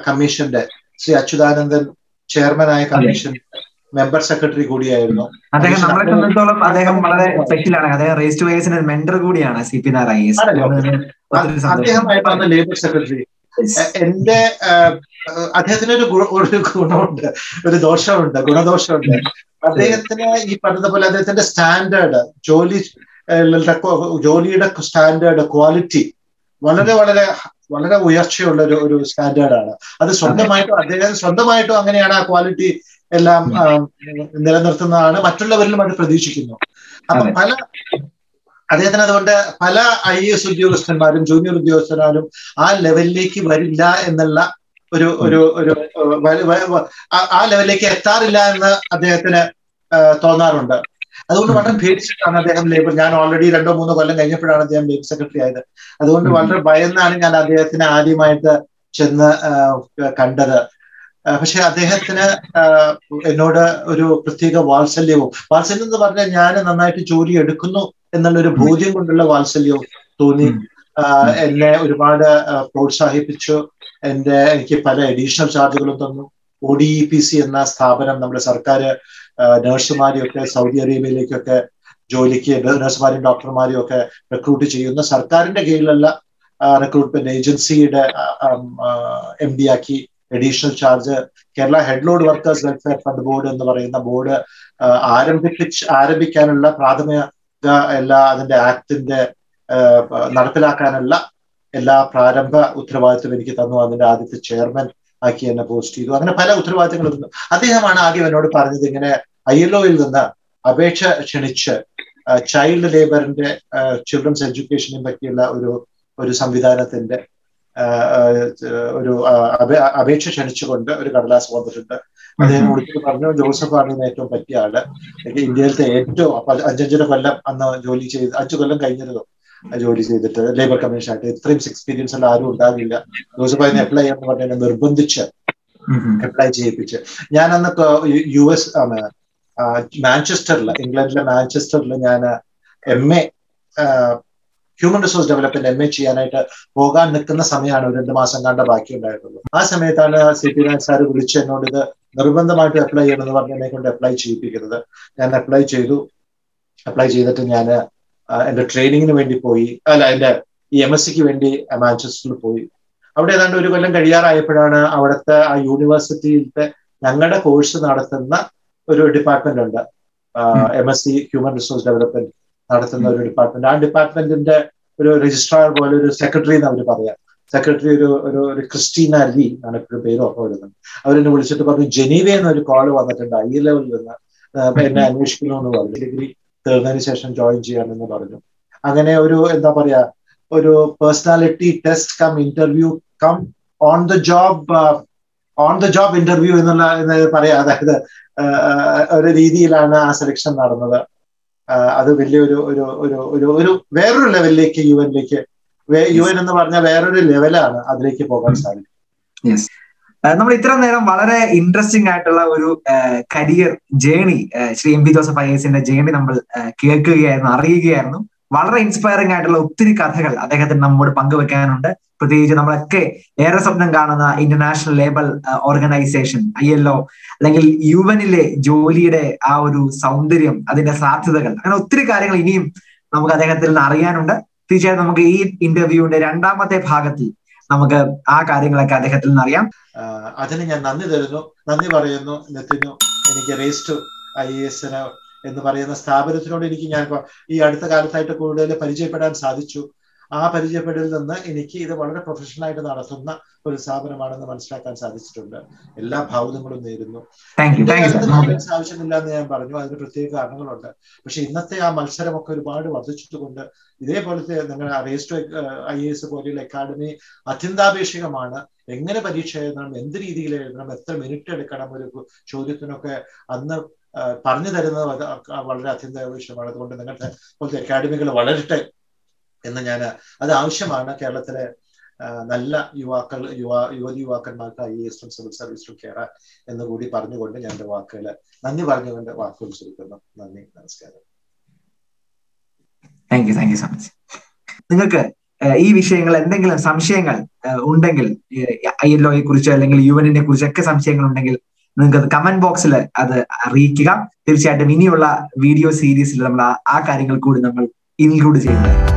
കമ്മീഷന്റെ ശ്രീ അച്യുതാനന്ദൻ ചെയർമാനായ കമ്മീഷൻ മെമ്പർ സെക്രട്ടറി കൂടിയായിരുന്നു. അദ്ദേഹം നമ്മളെ സംബന്ധിച്ചോളം അദ്ദേഹം വളരെ സ്പെഷ്യലാണ് അദ്ദേഹം റേസ് ടു വൈസിന് മെന്റർ കൂടിയാണ് സി പി ഐ എസ്. അദ്ദേഹമായിട്ടാണ് ലേബർ സെക്രട്ടറി എന്റെ അദ്ദേഹത്തിന് ഒരു ഒരു ഗുണമുണ്ട്. ഒരു ദോഷമുണ്ട് ഗുണദോഷമുണ്ട്. അദ്ദേഹത്തിന് ഈ പറഞ്ഞതുപോലെ അദ്ദേഹത്തിന്റെ സ്റ്റാൻഡേർഡ് ജോലി ജോലിയുടെ സ്റ്റാൻഡേർഡ് ക്വാളിറ്റി വളരെ വളരെ വളരെ ഉയർച്ചയുള്ള ഒരു ഒരു സ്റ്റാൻഡേർഡാണ്. അത് സ്വന്തമായിട്ടും അദ്ദേഹം സ്വന്തമായിട്ടും അങ്ങനെയാണ് ആ ക്വാളിറ്റി എല്ലാം നിലനിർത്തുന്നതാണ്. മറ്റുള്ളവരിലും അത് പ്രതീക്ഷിക്കുന്നു. അപ്പൊ പല അദ്ദേഹത്തിന് അതുകൊണ്ട് പല ഐ എസ് ഉദ്യോഗസ്ഥന്മാരും ജൂനിയർ ഉദ്യോഗസ്ഥന്മാരും ആ ലെവലിലേക്ക് വരില്ല എന്നുള്ള ഒരു ഒരു ഒരു ആ ലെവലിലേക്ക് എത്താറില്ല എന്ന് അദ്ദേഹത്തിന് തോന്നാറുണ്ട്. അതുകൊണ്ട് വളരെ ഭേദിച്ചിട്ടാണ് അദ്ദേഹം ലേബർ ഞാൻ ഓൾറെഡി രണ്ടോ മൂന്നോ കൊല്ലം കഴിഞ്ഞപ്പോഴാണ് അദ്ദേഹം ലേബർ സെക്രട്ടറി ആയത്. അതുകൊണ്ട് വളരെ ഭയന്നാണ് ഞാൻ അദ്ദേഹത്തിന് ആദ്യമായിട്ട് ചെന്ന് കണ്ടത്. പക്ഷെ അദ്ദേഹത്തിന് എന്നോട് ഒരു പ്രത്യേക വാത്സല്യവും വാത്സല്യം എന്ന് പറഞ്ഞാൽ ഞാൻ നന്നായിട്ട് ജോലി എടുക്കുന്നു എന്നുള്ളൊരു ബോധ്യം കൊണ്ടുള്ള വാത്സല്യവും തോന്നി. എന്നെ ഒരുപാട് പ്രോത്സാഹിപ്പിച്ചു. എന്റെ എനിക്ക് പല അഡീഷണൽ ചാർജുകളും തന്നു. O D E P C എന്ന സ്ഥാപനം നമ്മുടെ സർക്കാർ നഴ്സുമാരെയൊക്കെ സൗദി അറേബ്യയിലേക്കൊക്കെ ജോലിക്ക് നഴ്സുമാരെയും ഡോക്ടർമാരെയും ഒക്കെ റിക്രൂട്ട് ചെയ്യുന്ന. സർക്കാരിന്റെ കീഴിലുള്ള റിക്രൂട്ട്മെന്റ് ഏജൻസിയുടെ എം ഡി ആക്കി additional charge Kerala headload workers welfare fund board എന്ന് പറയുന്ന ബോർഡ് ആരംഭിപ്പിച്ച് ആരംഭിക്കാനുള്ള പ്രാഥമിക എല്ലാ അതിന്റെ ആക്ടിന്റെ നടപ്പിലാക്കാനുള്ള എല്ലാ പ്രാരംഭ ഉത്തരവാദിത്വം എനിക്ക് തന്നു. അതിന്റെ ആദ്യത്തെ ചെയർമാൻ ആക്കി എന്നെ പോസ്റ്റ് ചെയ്തു. അങ്ങനെ പല ഉത്തരവാദിത്തങ്ങളും തന്നു അദ്ദേഹമാണ് ആദ്യം എന്നോട് പറഞ്ഞത് ഇങ്ങനെ ഐ എൽ ഒയിൽ നിന്ന് അപേക്ഷ ക്ഷണിച്ച് ചൈൽഡ് ലേബറിന്റെ ചിൽഡ്രൻസ് എഡ്യൂക്കേഷനെ പറ്റിയുള്ള ഒരു ഒരു സംവിധാനത്തിന്റെ ഒരു അപേക്ഷ ക്ഷണിച്ചുകൊണ്ട് ഒരു കടലാസ് വന്നിട്ടുണ്ട്. അദ്ദേഹം വിളിച്ചിട്ട് പറഞ്ഞു ജോസഫ് ആണ് ഏറ്റവും പറ്റിയ ആൾ. ഇന്ത്യയിലത്തെ ഏറ്റവും അഞ്ചഞ്ചര കൊല്ലം അന്ന് ജോലി ചെയ്ത് അഞ്ചു കൊല്ലം കഴിഞ്ഞിരുന്നു ജോലി ചെയ്തിട്ട്. ലേബർ കമ്മീഷൻ ആയിട്ട് ഇത്രയും എക്സ്പീരിയൻസ് ഉള്ള ആരും ഉണ്ടാകില്ല ജോസഫ് അതിനെ അപ്ലൈ ചെയ്യാന്ന് പറഞ്ഞു നിർബന്ധിച്ച് അപ്ലൈ ചെയ്യിപ്പിച്ച്. ഞാൻ അന്ന് യു എസ് മാഞ്ചസ്റ്ററിൽ ഇംഗ്ലണ്ടിലെ മാഞ്ചസ്റ്ററിൽ ഞാൻ M A human resource development M A ചെയ്യാനായിട്ട് പോകാൻ നിൽക്കുന്ന സമയമാണ് ഒരു രണ്ട് മാസം കണ്ട ബാക്കി ഉണ്ടായിരുന്നത് ആ സമയത്താണ് സി പി നായക് സാർ വിളിച്ച് എന്നോട് ഇത് നിർബന്ധമായിട്ടും അപ്ലൈ ചെയ്യണമെന്ന് പറഞ്ഞ് എന്നെ കൊണ്ട് അപ്ലൈ ചെയ്യിപ്പിക്കുന്നത്. ഞാൻ അപ്ലൈ ചെയ്തു. അപ്ലൈ ചെയ്തിട്ട് ഞാൻ എന്റെ ട്രെയിനിങ്ങിന് വേണ്ടി പോയി. അല്ല എന്റെ ഈ എം എസ് സിക്ക് വേണ്ടി മാഞ്ചസ്റ്ററിൽ പോയി. അവിടെ ഏതാണ്ട് ഒരു കൊല്ലം കഴിയാറായപ്പോഴാണ് അവിടുത്തെ ആ യൂണിവേഴ്സിറ്റിയിലത്തെ ഞങ്ങളുടെ കോഴ്സ് നടത്തുന്ന ഒരു ഡിപ്പാർട്ട്മെന്റ് ഉണ്ട്. M S C human resource development നടത്തുന്ന ഒരു ഡിപ്പാർട്ട്മെന്റ് ആ ഡിപ്പാർട്ട്മെന്റിന്റെ ഒരു രജിസ്ട്രാർ പോലെ ഒരു സെക്രട്ടറി എന്ന് അവർ പറയാം. സെക്രട്ടറി ഒരു ഒരു ഒരു ക്രിസ്റ്റീന ലീ ആണ് ഇപ്പോഴും പേര് ഓർമ്മ വരുന്നത്. അവരെന്നെ വിളിച്ചിട്ട് പറഞ്ഞു ജനീവ എന്നൊരു കോൾ വന്നിട്ടുണ്ട്. ഐ ലെവലിൽ നിന്ന് എന്നെ അന്വേഷിക്കണമെന്ന് പറഞ്ഞു. ഡിഗ്രി തീർന്നതിന് ശേഷം ജോയിൻ ചെയ്യാമെന്ന് പറഞ്ഞു. അങ്ങനെ ഒരു എന്താ പറയാ ഒരു personality test cum interview cum on the job on the job interview എന്നുള്ള പറയാം അതായത് ഒരു രീതിയിലാണ് ആ സെലക്ഷൻ നടന്നത്. അത് വലിയൊരു ഒരു ഒരു ഒരു ഒരു വേറൊരു ലെവലിലേക്ക് യു എനിലേക്ക് യു എൻ എന്ന് പറഞ്ഞ വേറൊരു ലെവലാണ് അതിലേക്ക് പോകാൻ സാധിക്കും നമ്മൾ ഇത്ര നേരം വളരെ ഇൻട്രസ്റ്റിംഗ് ആയിട്ടുള്ള ഒരു career journey Shri M P Joseph I എസിന്റെ ജേണി നമ്മൾ കേൾക്കുകയായിരുന്നു അറിയുകയായിരുന്നു. വളരെ ഇൻസ്പയറിംഗ് ആയിട്ടുള്ള ഒത്തിരി കഥകൾ അദ്ദേഹത്തിന് നമ്മോട് പങ്കുവെക്കാനുണ്ട്. പ്രത്യേകിച്ച് നമ്മളൊക്കെ ഏറെ സ്വപ്നം കാണുന്ന international labour organisation I L O അല്ലെങ്കിൽ യു എനിലെ ജോലിയുടെ ആ ഒരു സൗന്ദര്യം അതിന്റെ സാധ്യതകൾ അങ്ങനെ ഒത്തിരി കാര്യങ്ങൾ ഇനിയും നമുക്ക് അദ്ദേഹത്തിൽ നിന്ന് അറിയാനുണ്ട്. തീർച്ചയായും നമുക്ക് ഈ ഇന്റർവ്യൂവിന്റെ രണ്ടാമത്തെ ഭാഗത്തിൽ നമുക്ക് ആ കാര്യങ്ങളൊക്കെ അദ്ദേഹത്തിൽ നിന്ന് അറിയാം. അതിന് ഞാൻ നന്ദി തരുന്നു. നന്ദി പറയുന്നു നെത്തിനു എനിക്ക് റേസ്റ്റ് ഐ എസിന് എന്ന് പറയുന്ന സ്ഥാപനത്തിനോട് എനിക്ക് ഞാൻ ഈ അടുത്ത കാലത്തായിട്ട് കൂടുതൽ പരിചയപ്പെടാൻ സാധിച്ചു. ആ പരിചയപ്പെടലിൽ നിന്ന് എനിക്ക് ഇത് വളരെ പ്രൊഫഷണൽ ആയിട്ട് നടത്തുന്ന ഒരു സ്ഥാപനമാണെന്ന് മനസ്സിലാക്കാൻ സാധിച്ചിട്ടുണ്ട്. എല്ലാ ഭാവുതങ്ങളും നേരുന്നു. ആവശ്യമില്ല എന്ന് ഞാൻ പറഞ്ഞു. അതിന് പ്രത്യേക കാരണങ്ങളുണ്ട്. പക്ഷെ ഇന്നത്തെ ആ മത്സരമൊക്കെ ഒരുപാട് വർദ്ധിച്ചിട്ടുകൊണ്ട് ഇതേപോലത്തെ നിങ്ങൾ അറേസ്റ്റ് ഐ എ എസ് പോലെയുള്ള അക്കാഡമി അത്യന്താപേക്ഷികമാണ്. എങ്ങനെ പരീക്ഷ എഴുതണം എന്ത് രീതിയിൽ എഴുതണം എത്ര മിനിറ്റ് എടുക്കണം ഒരു ചോദ്യത്തിനൊക്കെ അന്ന് പറഞ്ഞു തരുന്നത് വളരെ അത്യന്താപേക്ഷിതമാണ്. അതുകൊണ്ട് നിങ്ങളുടെ പോലത്തെ അക്കാഡമികൾ വളരട്ടെ എന്ന് ഞാൻ അത് ആവശ്യമാണ് കേരളത്തിലെ നല്ല യുവാക്കൾ യുവാ യുവതി യുവാക്കന്മാർക്ക് ഐ എസും സിവിൽ സർവീസിലും കയറാൻ എന്ന് കൂടി പറഞ്ഞുകൊണ്ട് ഞാൻ എന്റെ വാക്കുകൾ നന്ദി പറഞ്ഞുകൊണ്ട് വാക്കുകൾ ചുരുക്കുന്നു. നന്ദി നമസ്കാരം. Thank you thank you so much നിങ്ങൾക്ക് ഈ വിഷയങ്ങൾ എന്തെങ്കിലും സംശയങ്ങൾ ഉണ്ടെങ്കിൽ ഐ എൽ ഒയെ കുറിച്ചോ അല്ലെങ്കിൽ യു എനിനെ കുറിച്ചൊക്കെ സംശയങ്ങൾ ഉണ്ടെങ്കിൽ നിങ്ങൾക്ക് അത് കമന്റ് ബോക്സിൽ അത് അറിയിക്കുക. തീർച്ചയായിട്ടും ഇനിയുള്ള വീഡിയോ സീരീസിൽ നമ്മൾ ആ കാര്യങ്ങൾ കൂടി നമ്മൾ ഇൻക്ലൂഡ് ചെയ്യുന്നതായിരിക്കും.